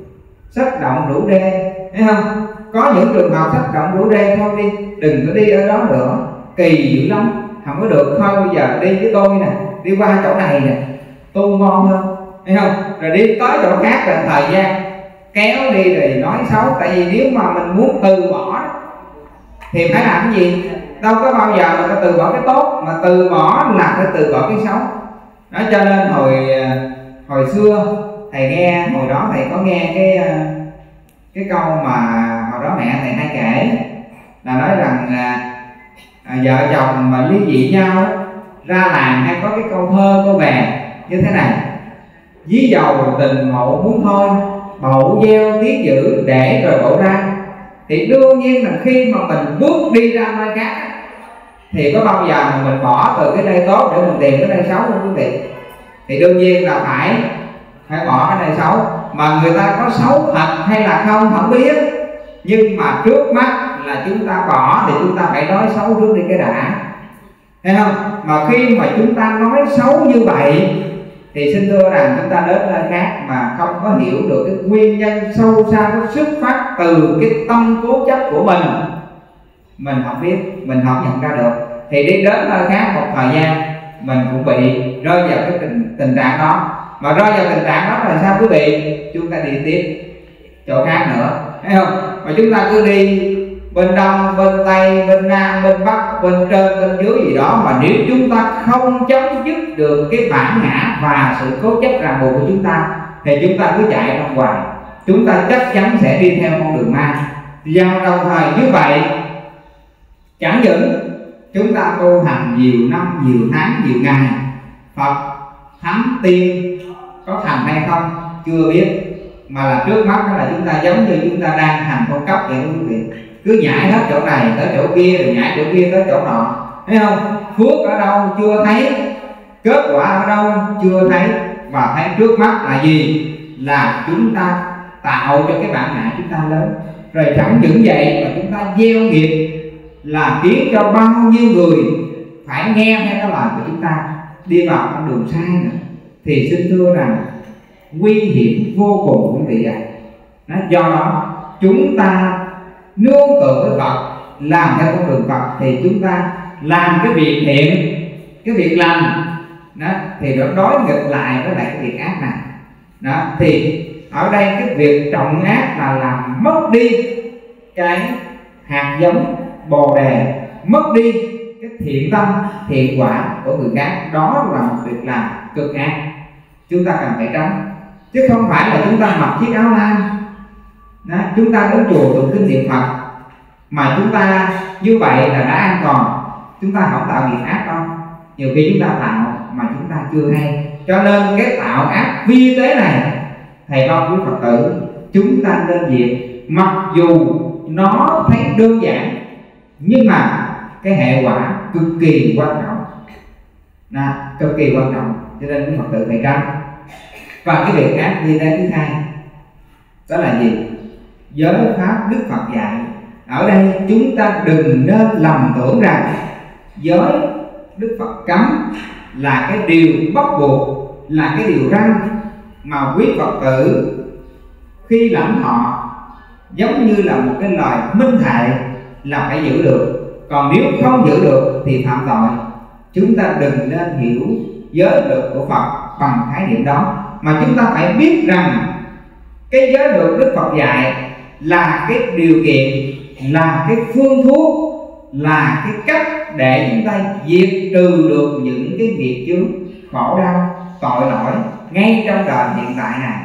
Sắp động rủ đê, thấy không? Có những trường hợp thất động rủ đê thôi đi, đừng có đi ở đó nữa, kỳ dữ lắm, không có được. Thôi bây giờ đi với tôi nè, đi qua chỗ này nè, tu ngon hơn. Thấy không? Rồi đi tới chỗ khác là thời gian. Kéo đi rồi nói xấu, tại vì nếu mà mình muốn từ bỏ thì phải làm cái gì? Đâu có bao giờ mà ta từ bỏ cái tốt, mà từ bỏ là phải từ bỏ cái xấu. Đó cho nên hồi à, hồi xưa, thầy nghe, hồi đó thầy có nghe cái à, cái câu mà hồi đó mẹ thầy hay kể. Là nói rằng là à, vợ chồng mà ly dị nhau, ra làng hay có cái câu thơ, câu bè, như thế này. Dí dầu tình mẫu muốn thôi bậu gieo tiếng dữ để rồi bậu ra. Thì đương nhiên là khi mà mình bước đi ra nơi khác thì có bao giờ mà mình bỏ từ cái nơi tốt để mình tìm cái nơi xấu không quý vị? Thì đương nhiên là phải phải bỏ cái nơi xấu. Mà người ta có xấu thật hay là không không biết nhưng mà trước mắt là chúng ta bỏ thì chúng ta phải nói xấu trước đi cái đã. Thấy không? Mà khi mà chúng ta nói xấu như vậy thì xin thưa rằng chúng ta đến nơi khác mà không có hiểu được cái nguyên nhân sâu xa nó xuất phát từ cái tâm cố chấp của mình. Mình không biết mình không nhận ra được. Thì đi đến nơi khác một thời gian mình cũng bị rơi vào cái tình, tình trạng đó. Mà rơi vào tình trạng đó là sao quý vị? Chúng ta đi tiếp chỗ khác nữa. Thấy không? Mà chúng ta cứ đi bên đông, bên tây, bên nam, bên bắc, bên trên, bên dưới gì đó mà nếu chúng ta không chấm dứt được cái bản ngã và sự cố chấp ràng buộc của chúng ta, thì chúng ta cứ chạy trong hoài. Chúng ta chắc chắn sẽ đi theo con đường ma. Và đồng thời như vậy, chẳng những chúng ta tu hành nhiều năm, nhiều tháng, nhiều ngày, phật thánh tiên có thành hay không, chưa biết mà là trước mắt đó là chúng ta giống như chúng ta đang thành con cấp vậy quý vị. Cứ nhảy hết chỗ này tới chỗ kia, rồi nhảy chỗ kia tới chỗ nọ. Thấy không? Phước ở đâu chưa thấy, kết quả ở đâu chưa thấy. Và thấy trước mắt là gì? Là chúng ta tạo cho cái bản ngã chúng ta lớn. Rồi chẳng những vậy mà chúng ta gieo nghiệp là khiến cho bao nhiêu người phải nghe theo cái lời của chúng ta. Đi vào con đường sai nữa. Thì xin thưa rằng nguy hiểm vô cùng quý vị ạ. À. do đó, chúng ta nương tựa với Phật, làm theo con đường Phật, thì chúng ta làm cái việc thiện, cái việc lành, đó, thì nó đối nghịch lại với lại cái việc ác này. Đó, thì ở đây cái việc trọng ác là làm mất đi cái hạt giống bồ đề, mất đi cái thiện tâm, thiện quả của người khác. Đó là một việc làm cực ác. Chúng ta cần phải tránh chứ không phải là chúng ta mặc chiếc áo lam. Đó, chúng ta đến chùa tụng kinh niệm phật. Mà chúng ta như vậy là đã an toàn. Chúng ta không tạo nghiệp ác đâu. Nhiều khi chúng ta tạo mà chúng ta chưa hay. Cho nên cái tạo ác vi tế này thầy mong quý phật tử chúng ta nên diệt. Mặc dù nó thấy đơn giản nhưng mà cái hệ quả cực kỳ quan trọng. Là cực kỳ quan trọng. Cho nên quý phật tử phải tránh và cái việc ác như thế thứ hai. Đó là gì? Giới pháp, đức phật dạy, ở đây chúng ta đừng nên lầm tưởng rằng giới đức phật cấm là cái điều bắt buộc, là cái điều răn mà quý phật tử khi lãnh họ giống như là một cái lời minh thệ là phải giữ được. Còn nếu không giữ được thì phạm tội. Chúng ta đừng nên hiểu giới luật của Phật bằng khái niệm đó mà chúng ta phải biết rằng cái giới luật Đức Phật dạy là cái điều kiện, là cái phương thuốc, là cái cách để chúng ta diệt trừ được những cái nghiệp chướng, khổ đau, tội lỗi ngay trong đời hiện tại này.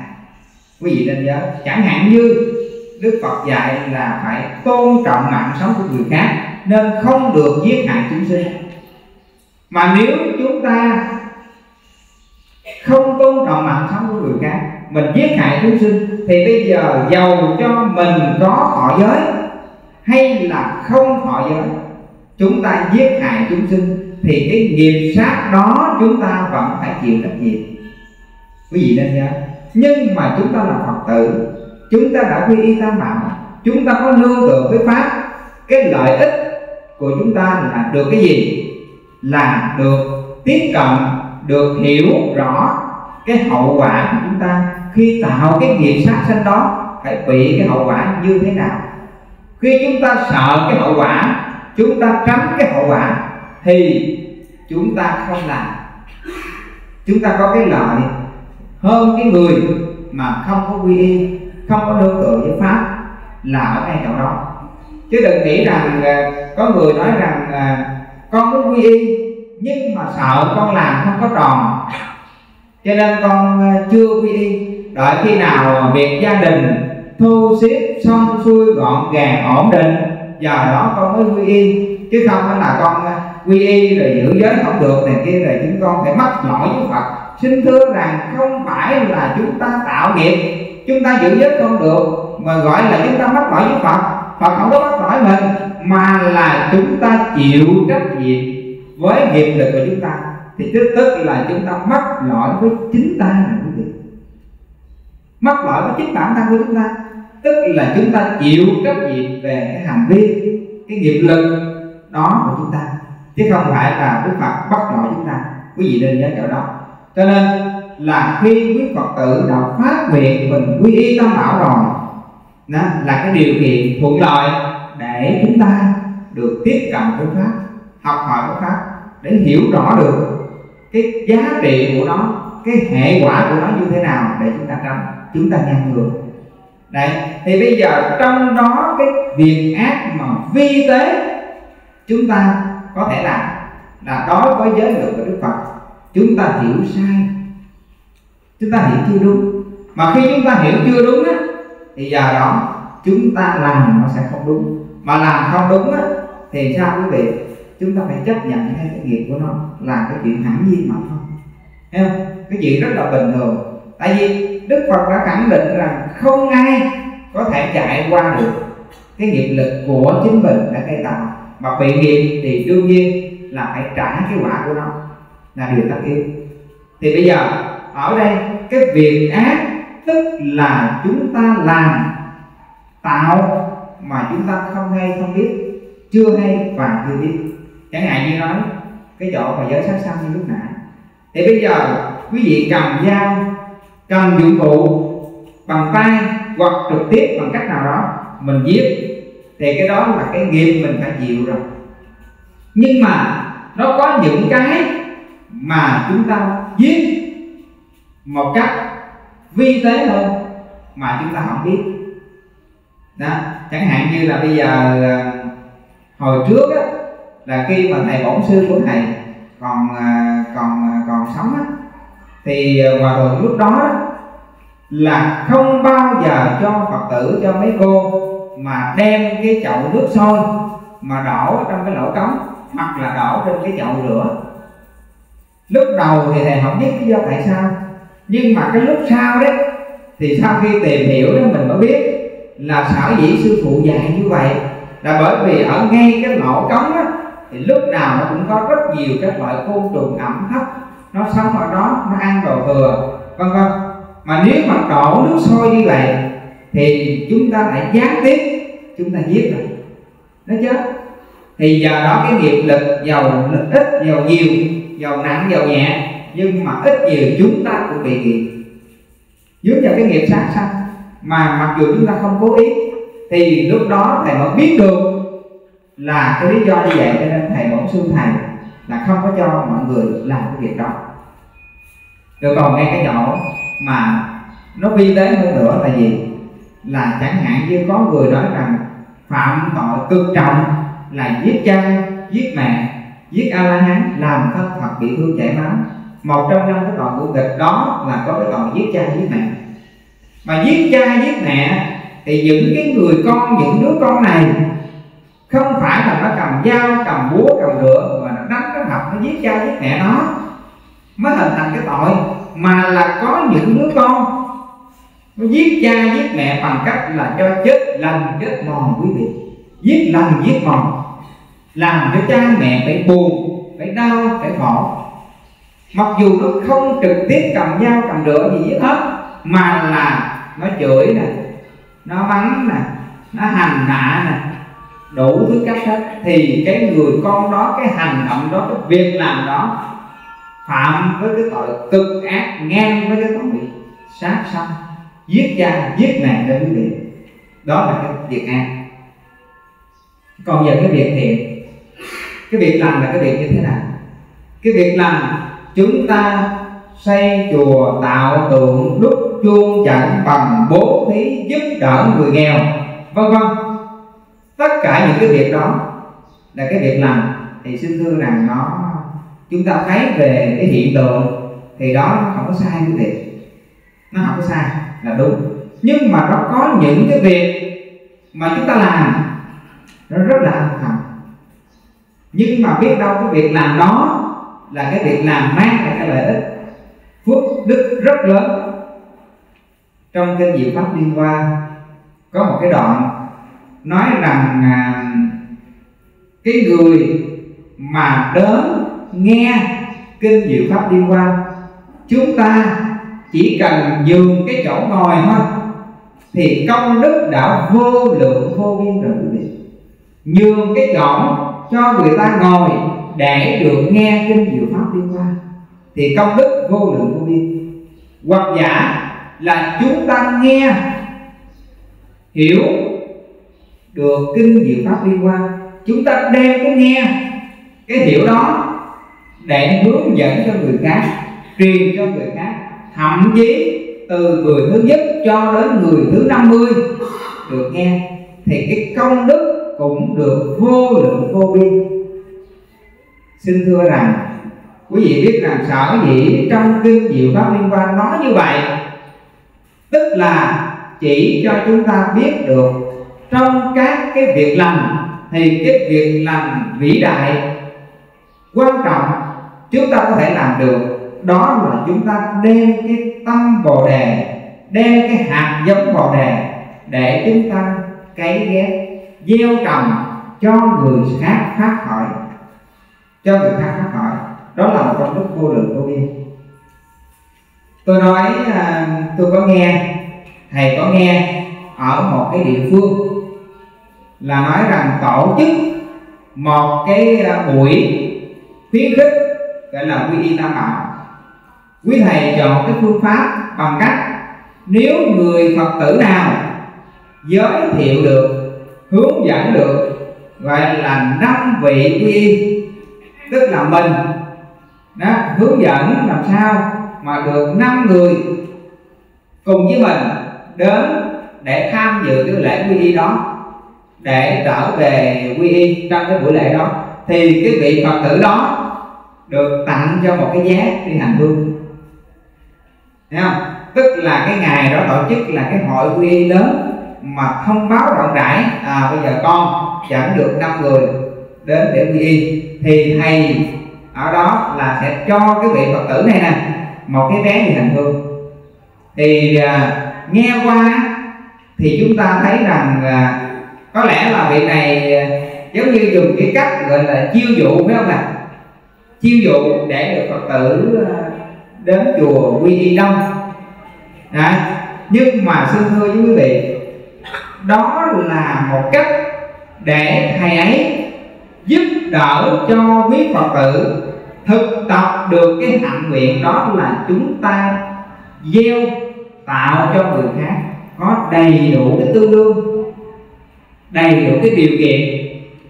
Quý vị nên nhớ, chẳng hạn như đức phật dạy là phải tôn trọng mạng sống của người khác nên không được giết hại chúng sinh. Mà nếu chúng ta không tôn trọng mạng sống của người khác. Mình giết hại chúng sinh thì bây giờ giàu cho mình có thọ giới hay là không thọ giới, chúng ta giết hại chúng sinh thì cái nghiệp sát đó chúng ta vẫn phải chịu trách nhiệm. Quý vị nên nhớ, nhưng mà chúng ta là phật tử, chúng ta đã quy y tam bảo, chúng ta có nương tựa với pháp, cái lợi ích của chúng ta là được cái gì? Là được tiếp cận được hiểu rõ cái hậu quả của chúng ta. Khi tạo cái nghiệp sát sanh đó, phải bị cái hậu quả như thế nào? Khi chúng ta sợ cái hậu quả, chúng ta tránh cái hậu quả, thì chúng ta không làm. Chúng ta có cái lợi hơn cái người mà không có quy y, không có nương tựa với pháp là ở ngay chỗ đó. Chứ đừng nghĩ rằng à, có người nói rằng à, con muốn quy y nhưng mà sợ con làm không có tròn. Cho nên con ờ, chưa quy y. Đợi khi nào việc gia đình thu xếp xong xuôi gọn gàng ổn định, giờ đó con mới quy y. Chứ không phải là con ờ, quy y rồi giữ giới không được này kia rồi chúng con phải mắc lỗi với phật. Xin thưa rằng không phải là chúng ta tạo nghiệp, chúng ta giữ giới không được, mà gọi là chúng ta mắc lỗi với phật. Phật không có mắc lỗi mình, mà là chúng ta chịu trách nhiệm với nghiệp lực của chúng ta, thì tức tức là chúng ta mắc lỗi với chính ta là quý vị mắc lỗi với chính bản thân của chúng ta, tức là chúng ta chịu trách nhiệm về cái hành vi, cái nghiệp lực đó của chúng ta. Chứ không phải là đức phật bắt lỗi chúng ta. Quý vị nên nhớ chỗ đó. Cho nên là khi quý phật tử đã phát nguyện mình quy y tam bảo rồi, đó là cái điều kiện thuận lợi để chúng ta được tiếp cận với pháp, học hỏi với pháp để hiểu rõ được cái giá trị của nó, cái hệ quả của nó như thế nào để chúng ta tránh, chúng ta ngăn ngừa. Đấy, thì bây giờ trong đó cái việc ác mà vi tế, chúng ta có thể làm là đối với giới luật của đức phật, chúng ta hiểu sai. Chúng ta hiểu chưa đúng. Mà khi chúng ta hiểu chưa đúng á, thì giờ đó chúng ta làm nó sẽ không đúng. Mà làm không đúng á, thì sao quý vị? Chúng ta phải chấp nhận theo cái nghiệp của nó, là cái chuyện hẳn nhiên mà thôi. Thấy không? Cái chuyện rất là bình thường. Tại vì đức phật đã khẳng định rằng không ai có thể chạy qua được cái nghiệp lực của chính mình đã gây tạo mà bị nghiệp thì đương nhiên là phải trả cái quả của nó, là điều tất yếu. Thì bây giờ, ở đây, cái việc ác tức là chúng ta làm tạo mà chúng ta không hay không biết, chưa hay và chưa biết chẳng hạn như nói cái chỗ mà giới sát sanh như lúc nãy. Thì bây giờ quý vị cầm dao cầm dụng cụ bằng tay hoặc trực tiếp bằng cách nào đó mình giết. Thì cái đó là cái nghiệp mình phải chịu rồi. Nhưng mà nó có những cái mà chúng ta giết một cách vi tế hơn mà chúng ta không biết. Đó chẳng hạn như là bây giờ à, hồi trước á, là khi mà thầy bổn sư của thầy còn à, còn à, còn sống á, thì à, hòa thượng lúc đó là không bao giờ cho phật tử cho mấy cô mà đem cái chậu nước sôi mà đổ trong cái lỗ cống hoặc là đổ trên cái chậu rửa. Lúc đầu thì thầy không biết lý do tại sao nhưng mà cái lúc sau đấy thì sau khi tìm hiểu đó mình mới biết là sở dĩ sư phụ dạy như vậy là bởi vì ở ngay cái lỗ cống đó thì lúc nào nó cũng có rất nhiều các loại côn trùng ẩm thấp. Nó sống ở đó, nó ăn đồ thừa vân vân. Mà nếu mà đổ nước sôi như vậy, thì chúng ta lại gián tiếp, chúng ta giết rồi nó chết. Thì giờ đó cái nghiệp lực giàu lực ít, giàu nhiều, giàu nặng, giàu nhẹ, nhưng mà ít nhiều chúng ta cũng bị nghiệp dướng vào cái nghiệp sát sanh mà mặc dù chúng ta không cố ý, thì lúc đó thầy mới biết được là cái lý do như vậy cho nên thầy bổn sư thầy là không có cho mọi người làm cái việc đó. Rồi còn ngay cái chỗ mà nó vi tế hơn nữa là gì? Là chẳng hạn như có người nói rằng phạm tội cực trọng là giết cha, giết mẹ, giết a la hán làm thân phật bị thương chảy máu. Một trong năm cái tội của nghịch đó là có cái tội giết cha, giết mẹ. Mà giết cha, giết mẹ thì những cái người con, những đứa con này không phải là nó cầm dao, cầm búa, cầm rửa mà nó đánh nó học nó giết cha, giết mẹ nó. Mới hình thành cái tội, mà là có những đứa con nó giết cha, giết mẹ bằng cách là cho chết lành, chết mòn quý vị. Giết lành, giết mòn. Làm cho cha, mẹ phải buồn, phải đau, phải khổ. Mặc dù nó không trực tiếp cầm dao, cầm rửa gì giết hết, mà là nó chửi nè, nó bắn nè, nó hành hạ nè đủ thứ cách hết, thì cái người con đó, cái hành động đó, cái việc làm đó phạm với cái tội cực ác, ngang với cái tội sát sanh, giết cha, giết mẹ cho quý vị. Đó là cái việc ác. Còn về cái việc thiện, cái việc làm là cái việc như thế nào? Cái việc làm chúng ta xây chùa, tạo tượng, đúc chuông chẳng bằng bố thí, giúp đỡ người nghèo, vân vân tất cả những cái việc đó là cái việc làm thì xin thưa rằng nó, chúng ta thấy về cái hiện tượng thì đó nó không có sai quý vị. Nó không có sai là đúng. Nhưng mà nó có những cái việc mà chúng ta làm nó rất là âm thầm. Nhưng mà biết đâu cái việc làm đó là cái việc làm mang lại cái lợi ích phước đức rất lớn. Trong kinh diệu pháp liên hoa có một cái đoạn nói rằng à, cái người mà đến nghe kinh diệu pháp liên quan chúng ta chỉ cần dừng cái chỗ ngồi thôi thì công đức đã vô lượng vô biên rồi quý vị nhường cái chỗ cho người ta ngồi để được nghe kinh diệu pháp liên quan thì công đức vô lượng vô biên. Hoặc giả là chúng ta nghe hiểu được kinh diệu pháp liên quan, chúng ta đem cái nghe. Cái hiểu đó để hướng dẫn cho người khác truyền cho người khác thậm chí từ người thứ nhất cho đến người thứ 50 được nghe thì cái công đức cũng được vô lượng vô biên. Xin thưa rằng quý vị biết rằng sở dĩ trong kinh diệu pháp liên quan nói như vậy tức là chỉ cho chúng ta biết được trong các cái việc làm thì cái việc làm vĩ đại quan trọng chúng ta có thể làm được, đó là chúng ta đem cái tâm bồ đề, đem cái hạt giống bồ đề để chúng ta cấy ghép, gieo trồng cho người khác phát khỏi, cho người khác phát khỏi. Đó là một công đức vô lượng vô biên. Tôi nói à, tôi có nghe, thầy có nghe ở một cái địa phương là nói rằng tổ chức một cái à, buổi khuyến khích gọi là quy y tam bảo. Quý thầy chọn cái phương pháp bằng cách nếu người phật tử nào giới thiệu được hướng dẫn được gọi là năm vị quy y tức là mình đó, hướng dẫn làm sao mà được năm người cùng với mình đến để tham dự cái lễ quy y đó để trở về quy y trong cái buổi lễ đó thì cái vị phật tử đó được tặng cho một cái giá đi hành hương Thấy không? tức là cái ngày đó tổ chức là cái hội quy y lớn mà thông báo rộng rãi à bây giờ con dẫn được năm người đến để quy y thì thầy ở đó là sẽ cho cái vị phật tử này nè một cái vé đi hành hương thì à, nghe qua thì chúng ta thấy rằng à, có lẽ là vị này ờ, giống như dùng cái cách gọi là chiêu dụ phải không ạ? Chiêu dụ để được phật tử ờ, đến chùa quy y đông. À, nhưng mà xin thưa với quý vị đó là một cách để thầy ấy giúp đỡ cho quý phật tử thực tập được cái hạnh nguyện đó là chúng ta gieo tạo cho người khác có đầy đủ cái tương đương đầy đủ cái điều kiện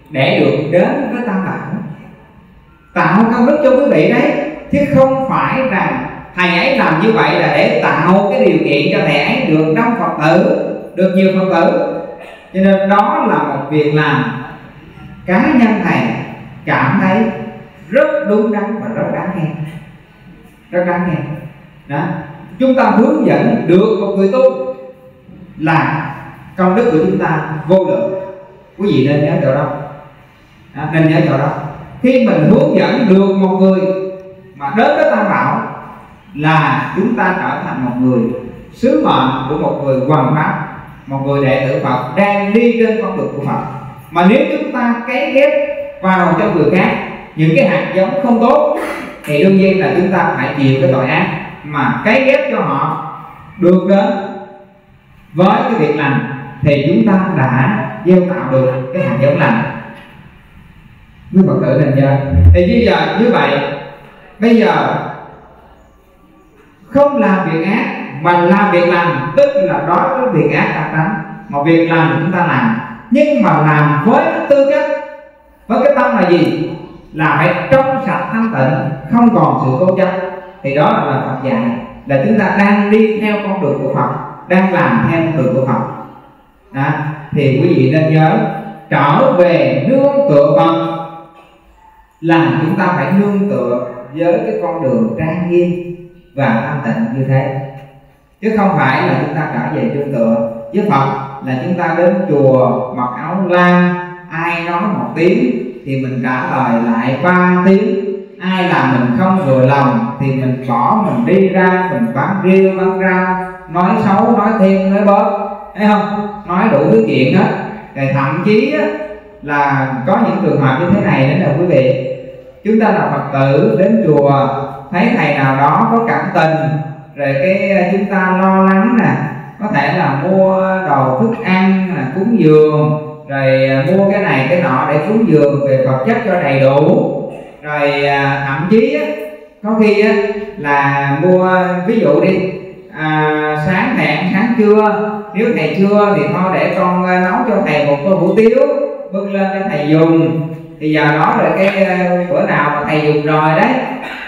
để được đến với tam bảo. Tạo vị đấy. Chứ không phải rằng thầy ấy làm như vậy là để tạo cái điều kiện cho thầy ấy được đông phật tử, được nhiều phật tử. Cho nên đó là một việc làm cá nhân thầy cảm thấy rất đúng đắn và rất đáng nghe rất đáng nghe đó. Chúng ta hướng dẫn được một người tu là công đức của chúng ta vô lượng. Quý vị nên nhớ chỗ đó. À, nên nhớ chỗ đó. Khi mình hướng dẫn được một người mà đến với tam bảo là chúng ta trở thành một người sứ mệnh của một người hoàng pháp một người đệ tử phật đang đi trên con đường của phật. Mà nếu chúng ta cấy ghép vào cho người khác những cái hạt giống không tốt thì đương nhiên là chúng ta phải chịu cái tội ác mà cấy ghép cho họ được đến với cái việc lành thì chúng ta đã gieo tạo được cái hạt giống lành. Quý phật tử thành nhớ thì bây giờ như vậy, bây giờ không làm việc ác, mà làm việc lành, tức là đó cái việc ác ta tránh mà việc làm chúng ta làm. Nhưng mà làm với tư cách, với cái tâm là gì? Là phải trong sạch thanh tịnh, không còn sự cố chấp thì đó là Phật dạy là chúng ta đang đi theo con đường của Phật, đang làm theo con đường của Phật à thì quý vị nên nhớ, trở về nương tựa Phật là chúng ta phải nương tựa với cái con đường trang nghiêm và thanh tịnh như thế. Chứ không phải là chúng ta trở về nương tựa với Phật, là chúng ta đến chùa mặc áo lam, ai nói một tiếng thì mình trả lời lại ba tiếng. Ai làm mình không vừa lòng thì mình bỏ mình đi ra, mình bán riêu, bán rau, nói xấu, nói thêm, nói bớt thấy không? Nói đủ thứ chuyện đó, rồi thậm chí á, là có những trường hợp như thế này đến là quý vị. Chúng ta là phật tử đến chùa thấy thầy nào đó có cảm tình rồi cái ờ, chúng ta lo lắng nè. Có thể là mua đồ thức ăn là cúng dường rồi ờ, mua cái này cái nọ để cúng dường về vật chất cho đầy đủ. Rồi ờ, thậm chí á, có khi á, là mua ví dụ đi à, sáng hẹn sáng trưa. Nếu thầy chưa thì thôi để con à, nấu cho thầy một tô hủ tiếu bưng lên cho thầy dùng. Thì giờ đó rồi cái à, bữa nào mà thầy dùng rồi đấy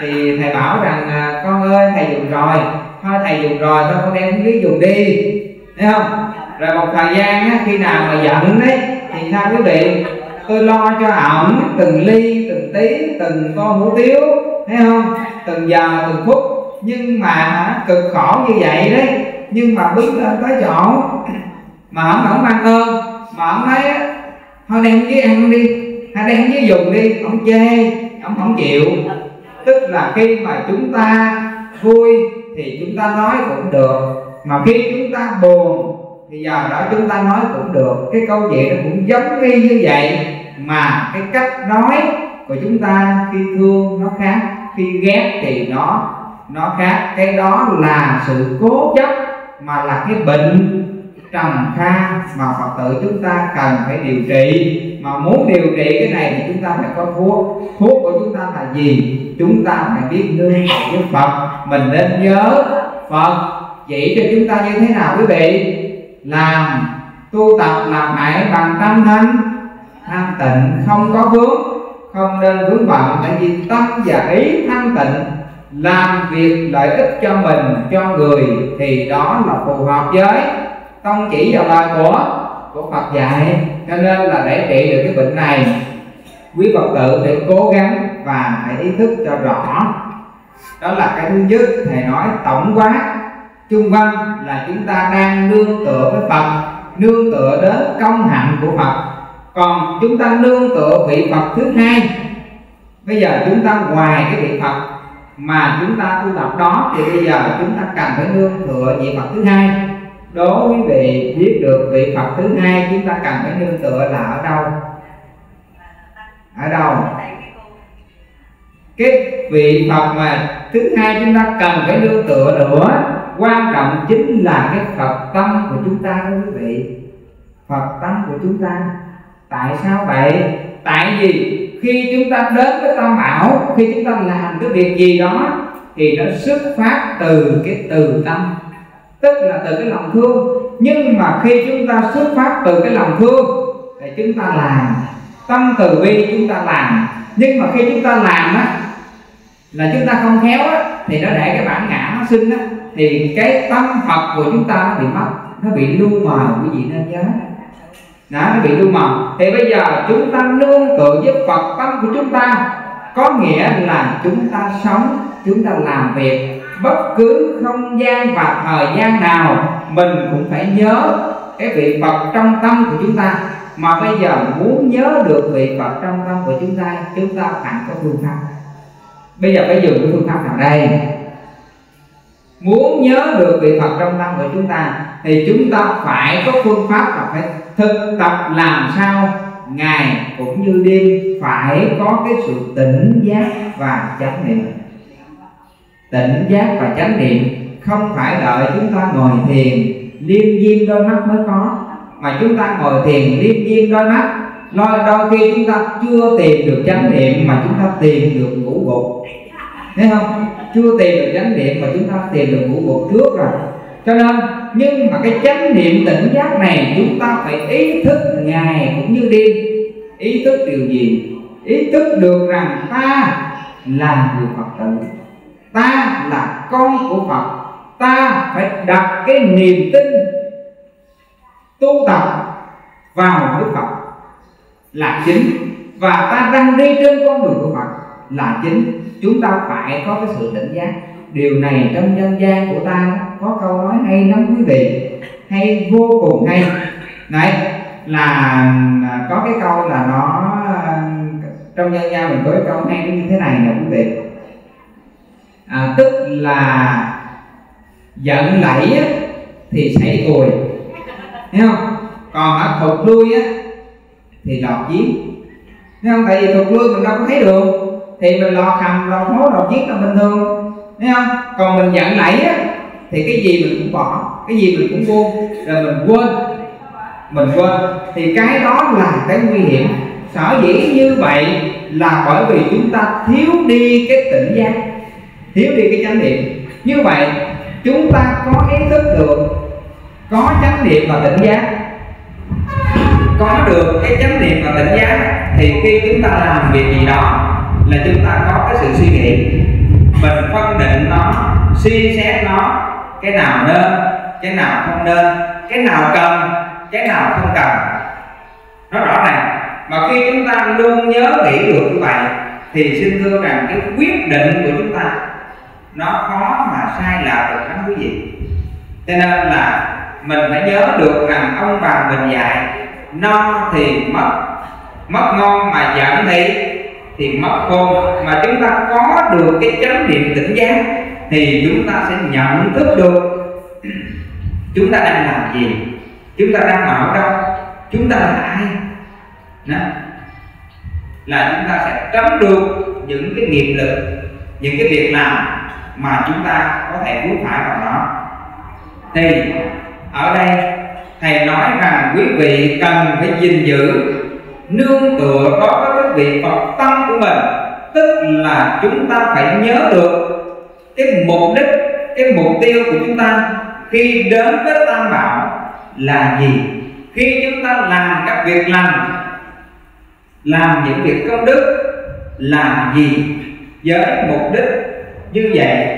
thì thầy bảo rằng à, con ơi thầy dùng rồi. Thôi thầy dùng rồi thôi con đem dưới dùng đi. Thấy không? Rồi một thời gian á, khi nào mà giận đấy thì sao quý vị? Tôi lo cho ổng từng ly từng tí từng tô hủ tiếu. Thấy không? Từng giờ từng phút nhưng mà cực khổ như vậy đấy. Nhưng mà bước lên tới chỗ. Mà ông không mang ơn. Mà ổng thấy thôi đem với ăn đi. Hay đem với dùng đi. Ông chê, ông không chịu. Tức là khi mà chúng ta vui thì chúng ta nói cũng được. Mà khi chúng ta buồn thì giờ đó chúng ta nói cũng được. Cái câu chuyện nó cũng giống y như vậy. Mà cái cách nói của chúng ta khi thương nó khác, khi ghét thì nó nó khác. Cái đó là sự cố chấp mà là cái bệnh trầm kha mà phật tử chúng ta cần phải điều trị. Mà muốn điều trị cái này thì chúng ta phải có thuốc. Thuốc của chúng ta là gì? Chúng ta phải biết nương với phật. Mình nên nhớ, phật chỉ cho chúng ta như thế nào quý vị? Làm, tu tập, làm hại bằng tâm thanh thanh tịnh, không có vướng, không nên vướng bận. Tại vì tâm và ý thanh tịnh làm việc lợi ích cho mình, cho người thì đó là phù hợp với tông chỉ vào lời của của Phật dạy. Cho nên là để trị được cái bệnh này, quý Phật tử phải cố gắng và hãy ý thức cho rõ. Đó là cái thứ nhất, thầy nói tổng quát chung văn là chúng ta đang nương tựa với Phật, nương tựa đến công hạnh của Phật. Còn chúng ta nương tựa vị Phật thứ hai, bây giờ chúng ta ngoài cái vị Phật mà chúng ta tu tập đó thì bây giờ chúng ta cần phải nương tựa vị Phật thứ hai. Đố quý vị biết được vị Phật thứ hai, chúng ta cần phải nương tựa là ở đâu? Ở đâu? Cái vị Phật mà thứ hai chúng ta cần phải nương tựa nữa, quan trọng chính là cái Phật tâm của chúng ta đó quý vị. Phật tâm của chúng ta. Tại sao vậy? Tại vì khi chúng ta đến với tam bảo khi chúng ta làm cái việc gì đó, thì nó xuất phát từ cái từ tâm. Tức là từ cái lòng thương. Nhưng mà khi chúng ta xuất phát từ cái lòng thương, thì chúng ta làm. Tâm từ bi chúng ta làm. Nhưng mà khi chúng ta làm á, là chúng ta không khéo á, thì nó để cái bản ngã nó sinh á, thì cái tâm phật của chúng ta nó bị mất, nó bị lu mờ quý vị nên nhớ đó bị lu mờ thì bây giờ chúng ta nương tựa với phật tâm của chúng ta. Có nghĩa là chúng ta sống, chúng ta làm việc. Bất cứ không gian và thời gian nào, mình cũng phải nhớ cái vị Phật trong tâm của chúng ta. Mà bây giờ muốn nhớ được vị Phật trong tâm của chúng ta chúng ta phải có phương pháp. Bây giờ phải dùng cái phương pháp nào đây? Muốn nhớ được vị Phật trong tâm của chúng ta, thì chúng ta phải có phương pháp là phải thực tập làm sao ngày cũng như đêm phải có cái sự tỉnh giác và chánh niệm. Tỉnh giác và chánh niệm không phải đợi chúng ta ngồi thiền, liêm diêm đôi mắt mới có, mà chúng ta ngồi thiền liêm diêm đôi mắt. Đôi đôi khi chúng ta chưa tìm được chánh niệm mà chúng ta tìm được ngũ gục thấy không? Chưa tìm được chánh niệm mà chúng ta tìm được ngũ bộ trước rồi. Cho nên, nhưng mà cái chánh niệm tỉnh giác này chúng ta phải ý thức ngày cũng như đêm. Ý thức điều gì? Ý thức được rằng ta là người phật tử. Ta là con của phật. Ta phải đặt cái niềm tin tu tập vào đức phật là chính. Và ta đang đi trên con đường của phật là chính. Chúng ta phải có cái sự tỉnh giác. Điều này trong dân gian của ta có câu nói hay lắm quý vị. Hay vô cùng hay. Này là có cái câu là nó trong dân gian mình có cái câu hay như thế này nè quý vị. À, tức là giận lẫy thì xảy cùi thấy không? Còn ở thụt lui á thì lọt giếng. Thấy không? Tại vì thụt lui mình đâu có thấy được thì mình lọt hầm lọt hố lọt chiến là bình thường. Thấy không? Còn mình giận nảy á, thì cái gì mình cũng bỏ, cái gì mình cũng buông. Rồi mình quên mình quên. Thì cái đó là cái nguy hiểm. Sở dĩ như vậy là bởi vì chúng ta thiếu đi cái tỉnh giác, thiếu đi cái chánh niệm. Như vậy, chúng ta có ý thức được, có chánh niệm và tỉnh giác. Có được cái chánh niệm và tỉnh giác, thì khi chúng ta làm việc gì đó là chúng ta có cái sự suy nghĩ. Mình phân định nó, suy xét nó, cái nào nên, cái nào không nên, cái nào cần, cái nào không cần. Nó rõ ràng. Mà khi chúng ta luôn nhớ nghĩ được như vậy, thì xin thưa rằng cái quyết định của chúng ta, nó khó mà sai lạc được lắm quý vị. Cho nên là mình phải nhớ được rằng ông bà mình dạy, no thì mất mất ngon mà giận thì thì mất khôn mà chúng ta có được cái chánh niệm tỉnh giác thì chúng ta sẽ nhận thức được chúng ta đang làm gì, chúng ta đang ở đâu, chúng ta là ai đó. là chúng ta sẽ tránh được những cái nghiệp lực, những cái việc làm mà chúng ta có thể vướng phải vào nó thì, ở đây, thầy nói rằng quý vị cần phải gìn giữ nương tựa có cái vị phật tâm của mình, tức là chúng ta phải nhớ được cái mục đích, cái mục tiêu của chúng ta khi đến với tam bảo là gì. Khi chúng ta làm các việc lành, làm những việc công đức làm gì? Với mục đích như vậy,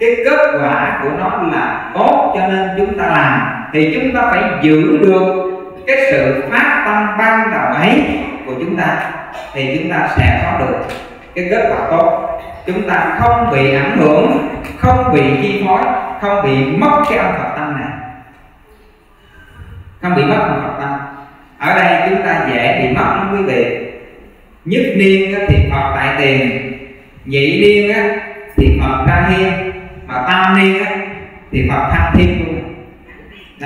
cái kết quả của nó là tốt cho nên chúng ta làm, thì chúng ta phải giữ được cái sự phát tâm ban đầu ấy của chúng ta thì chúng ta sẽ có được cái kết quả tốt. Chúng ta không bị ảnh hưởng, không bị chi phối, không bị mất cái âm phật tâm này. Không bị mất âm phật tâm. Ở đây chúng ta dễ bị mất lắm quý vị. Nhất niên thì phật tại tiền, nhị niên thì phật ra hiên, mà tam niên thì phật thăng thiên luôn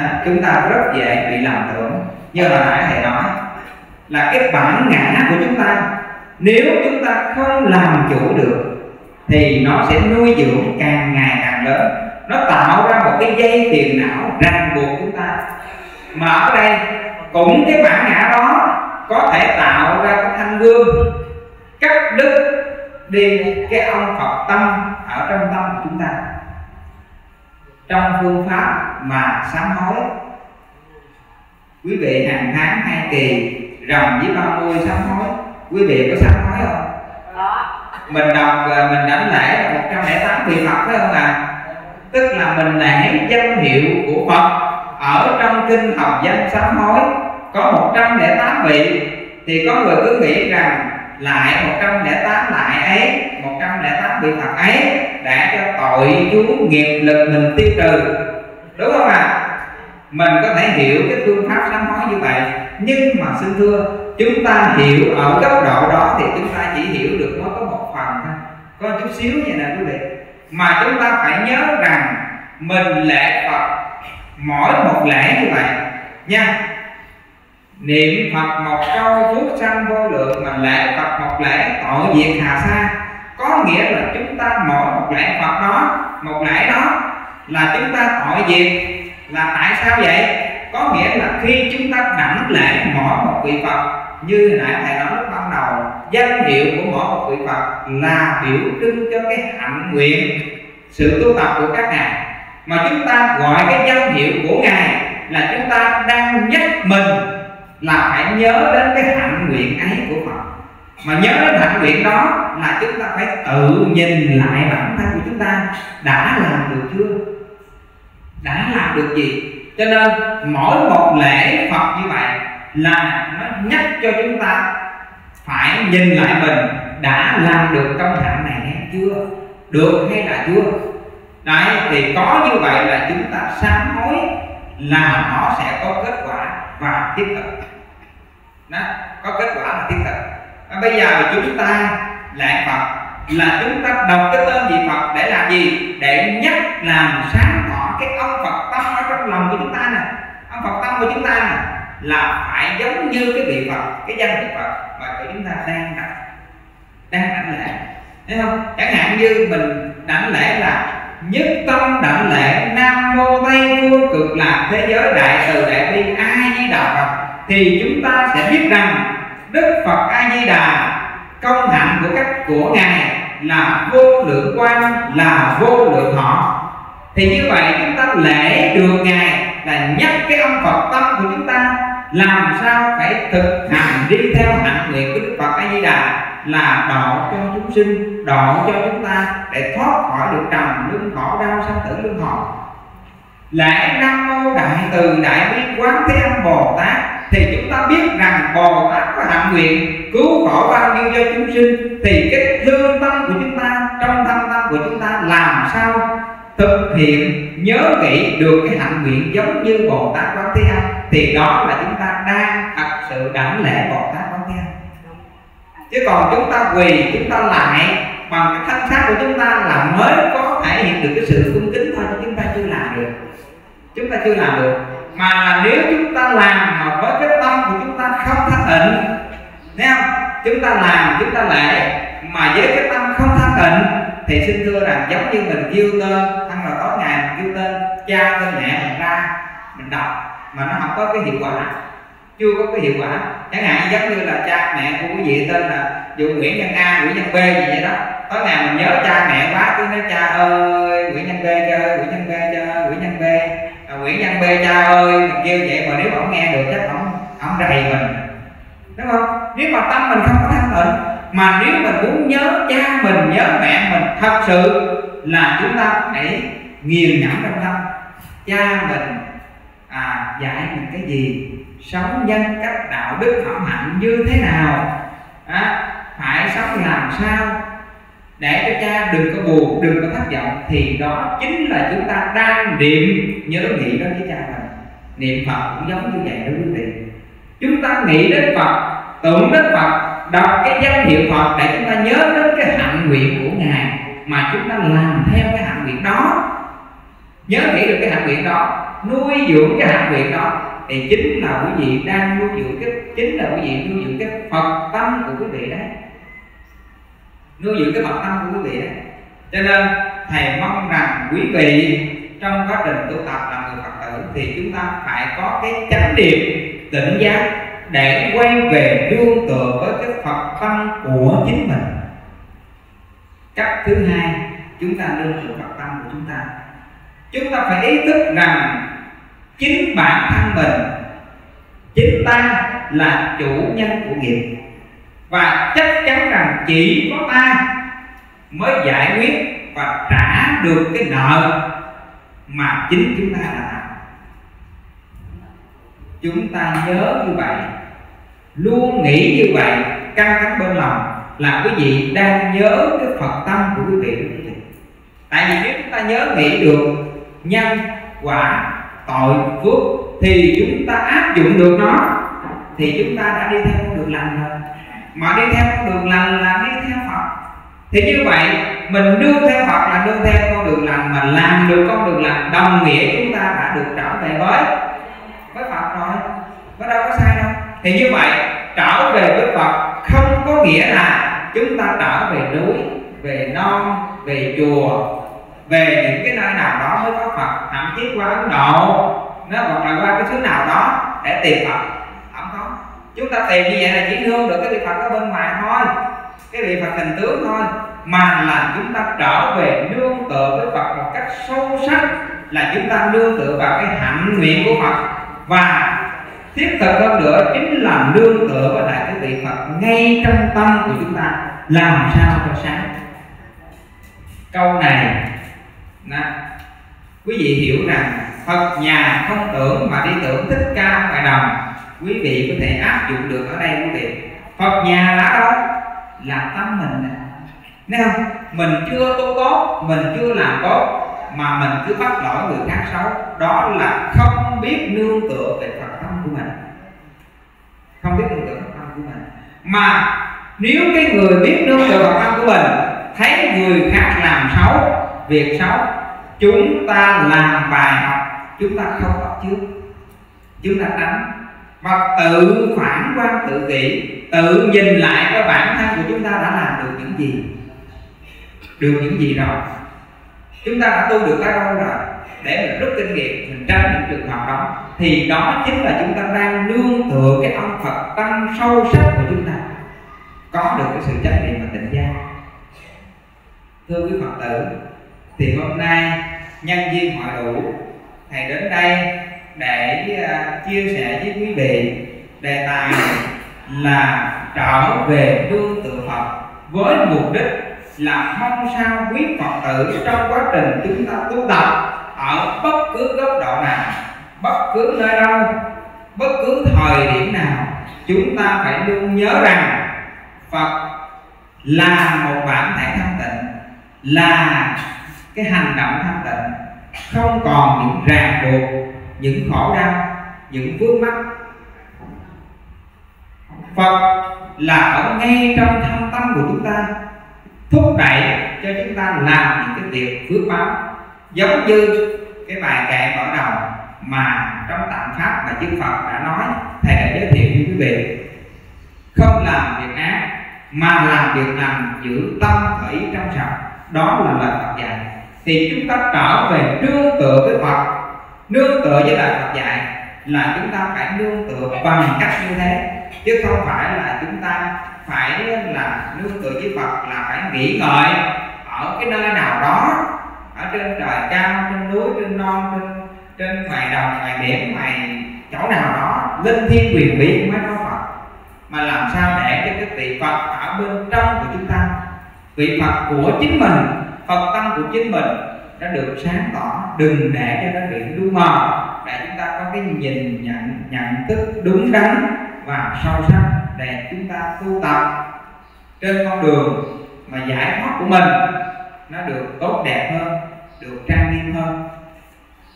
à, chúng ta rất dễ bị làm tưởng. Như hồi nãy thầy nói là cái bản ngã của chúng ta nếu chúng ta không làm chủ được thì nó sẽ nuôi dưỡng càng ngày càng lớn. Nó tạo ra một cái dây tiền não ràng buộc chúng ta. Mà ở đây cũng cái bản ngã đó có thể tạo ra cái thanh gương cắt đứt đi cái ông Phật tâm ở trong tâm của chúng ta trong phương pháp mà sám hối. Quý vị hàng tháng hai kỳ rằm với ba mươi sám hối. Quý vị có sám hối không? Mình đọc mình đánh lễ là 108 vị Phật phải không ạ? À? tức là mình lễ danh hiệu của Phật. Ở trong kinh học danh sám hối có 108 vị. Thì có người cứ nghĩ rằng lại 108 lại ấy 108 bị phạt ấy, đã cho tội chúa nghiệp lực mình tiêu trừ. Đúng không ạ? À? mình có thể hiểu cái phương pháp sám hối như vậy, nhưng mà xin thưa, chúng ta hiểu ở cấp độ đó thì chúng ta chỉ hiểu được mới có một phần thôi. Có chút xíu vậy nè quý vị. Mà chúng ta phải nhớ rằng mình lễ Phật mỗi một lễ như vậy nha niệm Phật một câu phước sanh vô lượng mà lễ Phật một lễ tội diệt hà sa. Có nghĩa là chúng ta mỗi một lễ Phật đó, một lễ đó là chúng ta tội diệt. Là tại sao vậy? Có nghĩa là khi chúng ta đảnh lễ mỗi một vị Phật, như nãy thầy nói lúc ban đầu, danh hiệu của mỗi một vị Phật là biểu trưng cho cái hạnh nguyện, sự tu tập của các ngài. Mà chúng ta gọi cái danh hiệu của ngài là chúng ta đang nhắc mình là phải nhớ đến cái hạnh nguyện ấy của Phật. Mà nhớ đến hạnh nguyện đó là chúng ta phải tự nhìn lại bản thân của chúng ta. Đã làm được chưa? Đã làm được gì? Cho nên mỗi một lễ Phật như vậy là nó nhắc cho chúng ta phải nhìn lại mình đã làm được công hạnh này hay chưa? Được hay là chưa? Đấy, thì có như vậy là chúng ta sám hối là nó sẽ có kết quả và thiết thực đó có kết quả là thiết thực à, bây giờ chúng ta lại phật là chúng ta đọc cái tên vị phật để làm gì? Để nhắc làm sáng tỏ cái ông phật tâm ở trong lòng của chúng ta nè. Ông phật tâm của chúng ta nè là phải giống như cái vị phật cái danh vị phật mà của chúng ta đang đặt đang đảnh lễ. Thấy không? Chẳng hạn như mình đảnh lễ là nhất tâm đảnh lễ nam mô tây phương cực lạc thế giới đại từ đại bi ai di đà phật thì chúng ta sẽ biết rằng đức phật a di đà công hạnh của các của ngài là vô lượng quan, là vô lượng họ thì như vậy chúng ta lễ được ngài là nhắc cái ông phật tâm của chúng ta, làm sao phải thực hành đi theo hạnh nguyện của đức phật a di đà là độ cho chúng sinh, độ cho chúng ta để thoát khỏi được trầm luân khổ, đau sanh tử luân hồi. Lễ nam mô đại từ đại bi quán thế âm bồ tát thì chúng ta biết rằng bồ tát có hạnh nguyện, cứu khổ bao nhiêu do chúng sinh, thì cái lương tâm của chúng ta, trong thâm tâm của chúng ta làm sao thực hiện, nhớ nghĩ được cái hạnh nguyện giống như bồ tát quán thế âm, thì đó là chúng ta đang thật sự đảnh lễ bồ tát quán thế âm. Chứ còn chúng ta quỳ, chúng ta lại bằng cái thân xác của chúng ta là mới có thể hiện được cái sự cung kính thôi, chứ chúng ta chưa làm được. Chúng ta chưa làm được mà nếu chúng ta làm mà với cái tâm của chúng ta không thanh tịnh, thấy không? Chúng ta làm, chúng ta lễ, mà với cái tâm không thanh tịnh, thì xin thưa rằng giống như mình kêu tên, ăn là tối ngày mình kêu tên, cha tên, mẹ mình ra, mình đọc, mà nó không có cái hiệu quả. Chưa có cái hiệu quả. Chẳng hạn giống như là cha, mẹ của quý vị tên là dù nguyễn nhân a, nguyễn nhân b gì vậy đó. Tối ngày mình nhớ cha mẹ quá, cứ nói, cha ơi cha ơi nguyễn nhân b à, nguyễn nhân b cha ơi mình kêu vậy mà nếu mà ông nghe được chắc ông ông rầy mình. Đúng không? Nếu mà tâm mình không có thanh tịnh mà nếu mình muốn nhớ cha mình nhớ mẹ mình thật sự là chúng ta hãy nghiền nhẫn trong tâm. Cha mình à, dạy mình cái gì? Sống nhân cách đạo đức phẩm hạnh như thế nào? À, phải sống làm sao? Để cho cha đừng có buồn, đừng có thất vọng, thì đó chính là chúng ta đang niệm nhớ nghĩ đó với cha mình niệm phật cũng giống như vậy đó quý vị. Chúng ta nghĩ đến phật, tưởng đến phật, đọc cái danh hiệu phật để chúng ta nhớ đến cái hạnh nguyện của ngài mà chúng ta làm theo cái hạnh nguyện đó. Nhớ nghĩ được cái hạnh nguyện đó, nuôi dưỡng cái hạnh nguyện đó, thì chính là quý vị đang nuôi dưỡng cái, chính là quý vị nuôi dưỡng cái phật tâm của quý vị đấy nuôi dưỡng cái bản tâm của quý vị đấy cho nên, thầy mong rằng quý vị trong quá trình tu tập làm người phật tử thì chúng ta phải có cái chánh niệm tỉnh giác để quay về đương tựa với cái phật tâm của chính mình. Cách thứ hai, chúng ta đương tựa phật tâm của chúng ta. Chúng ta phải ý thức rằng chính bản thân mình, chính ta là chủ nhân của nghiệp và chắc chắn rằng chỉ có ta mới giải quyết và trả được cái nợ mà chính chúng ta đã làm. Chúng ta nhớ như vậy, luôn nghĩ như vậy, căng thẳng bên lòng là quý vị đang nhớ cái phật tâm của quý vị. Tại vì nếu chúng ta nhớ nghĩ được nhân, quả, tội, phước thì chúng ta áp dụng được nó, thì chúng ta đã đi theo con đường lành rồi mà đi theo con đường lành là đi theo phật. Thì như vậy, mình nương theo phật là nương theo con đường lành, mà làm được con đường lành, đồng nghĩa chúng ta đã được trở về với với phật rồi. Có đâu có sai đâu. Thì như vậy, trở về với phật không có nghĩa là chúng ta trở về núi, về non, về chùa, về những cái nơi nào đó mới có phật. Thậm chí qua ấn độ, nó hoặc là qua cái xứ nào đó để tìm phật chúng ta tìm như vậy là chỉ nương được cái vị phật ở bên ngoài thôi, cái vị phật hình tướng thôi, mà là chúng ta trở về nương tựa với phật một cách sâu sắc là chúng ta nương tựa vào cái hạnh nguyện của phật. Và thiết thực hơn nữa, chính là nương tựa với lại cái vị phật ngay trong tâm của chúng ta. Làm sao cho sáng? Câu này, nè, quý vị hiểu rằng phật nhà không tưởng mà đi tưởng thích ca ngoài đồng quý vị có thể áp dụng được ở đây quý vị. Phật nhà là đâu? Là tâm mình nè. Thấy không? Mình chưa tốt tốt, mình chưa làm tốt mà mình cứ bắt lỗi người khác xấu. Đó là không biết nương tựa về phật tâm của mình. Không biết nương tựa phật tâm của mình. Mà nếu cái người biết nương tựa phật tâm của mình thấy người khác làm xấu việc xấu chúng ta làm bài học chúng ta không bắt trước chúng ta đánh và tự phản quan tự kỷ, tự nhìn lại cái bản thân của chúng ta đã làm được những gì. Được những gì rồi chúng ta đã tu được tới đâu rồi? Để mình rút kinh nghiệm, mình tránh những trường hợp đó, thì đó chính là chúng ta đang nương tựa cái ông Phật tâm sâu sắc của chúng ta. Có được cái sự trách niệm và tỉnh giác. Thưa quý Phật tử, thì hôm nay nhân viên hội đủ, thầy đến đây để à, chia sẻ với quý vị đề tài là trở về phương tự Phật với mục đích là mong sao quý phật tử trong quá trình chúng ta tu tập ở bất cứ góc độ nào, bất cứ nơi đâu, bất cứ thời điểm nào, chúng ta phải luôn nhớ rằng phật là một bản thể thanh tịnh, là cái hành động thanh tịnh, không còn những ràng buộc những khổ đau, những vướng mắc. Phật là ở ngay trong thâm tâm của chúng ta, thúc đẩy cho chúng ta làm những cái việc phước báo giống như cái bài kệ mở đầu mà trong tạng pháp mà chư Phật đã nói, thầy đã giới thiệu với quý vị. Không làm việc ác, mà làm việc lành giữ tâm thủy trong sạch. Đó là lời Phật dạy. Thì chúng ta trở về trương tựa với Phật nương tựa với lời Phật dạy là chúng ta phải nương tựa bằng cách như thế. Chứ không phải là chúng ta phải là nương tựa với Phật là phải nghỉ ngợi ở cái nơi nào đó, ở trên trời cao, trên núi, trên non, trên trên ngoài đồng, ngoài biển, ngoài chỗ nào đó, linh thiên quyền bí mới có Phật. Mà làm sao để cho cái vị Phật ở bên trong của chúng ta, vị Phật của chính mình, Phật tâm của chính mình đã được sáng tỏ đừng để cho nó bị lu mờ. Để chúng ta có cái nhìn nhận nhận thức đúng đắn và sâu sắc để chúng ta tu tập trên con đường mà giải thoát của mình. Nó được tốt đẹp hơn được trang nghiêm hơn.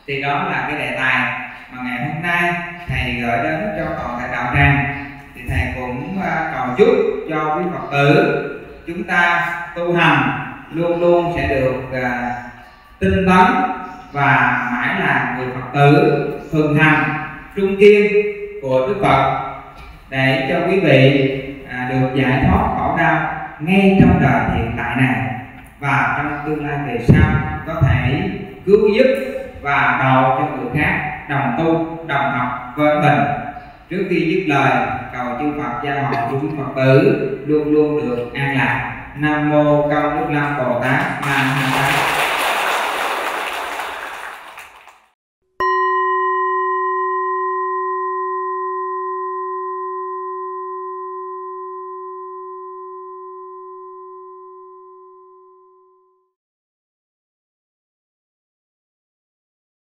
Thì đó là cái đề tài mà ngày hôm nay thầy gửi đến cho toàn thể đạo tràng. Thì thầy cũng à, cầu chúc cho quý phật tử chúng ta tu hành luôn luôn sẽ được uh, tinh tấn và mãi là người phật tử thường hành trung kiên của đức phật. Để cho quý vị à, được giải thoát khổ đau ngay trong đời hiện tại này và trong tương lai về sau có thể cứu giúp và đầu cho người khác đồng tu đồng học với mình. Trước khi dứt lời cầu chư Phật gia hộ cho quý Phật tử luôn luôn được an lạc. Nam mô Công Đức Lâm Bồ Tát. Nam Mô Tát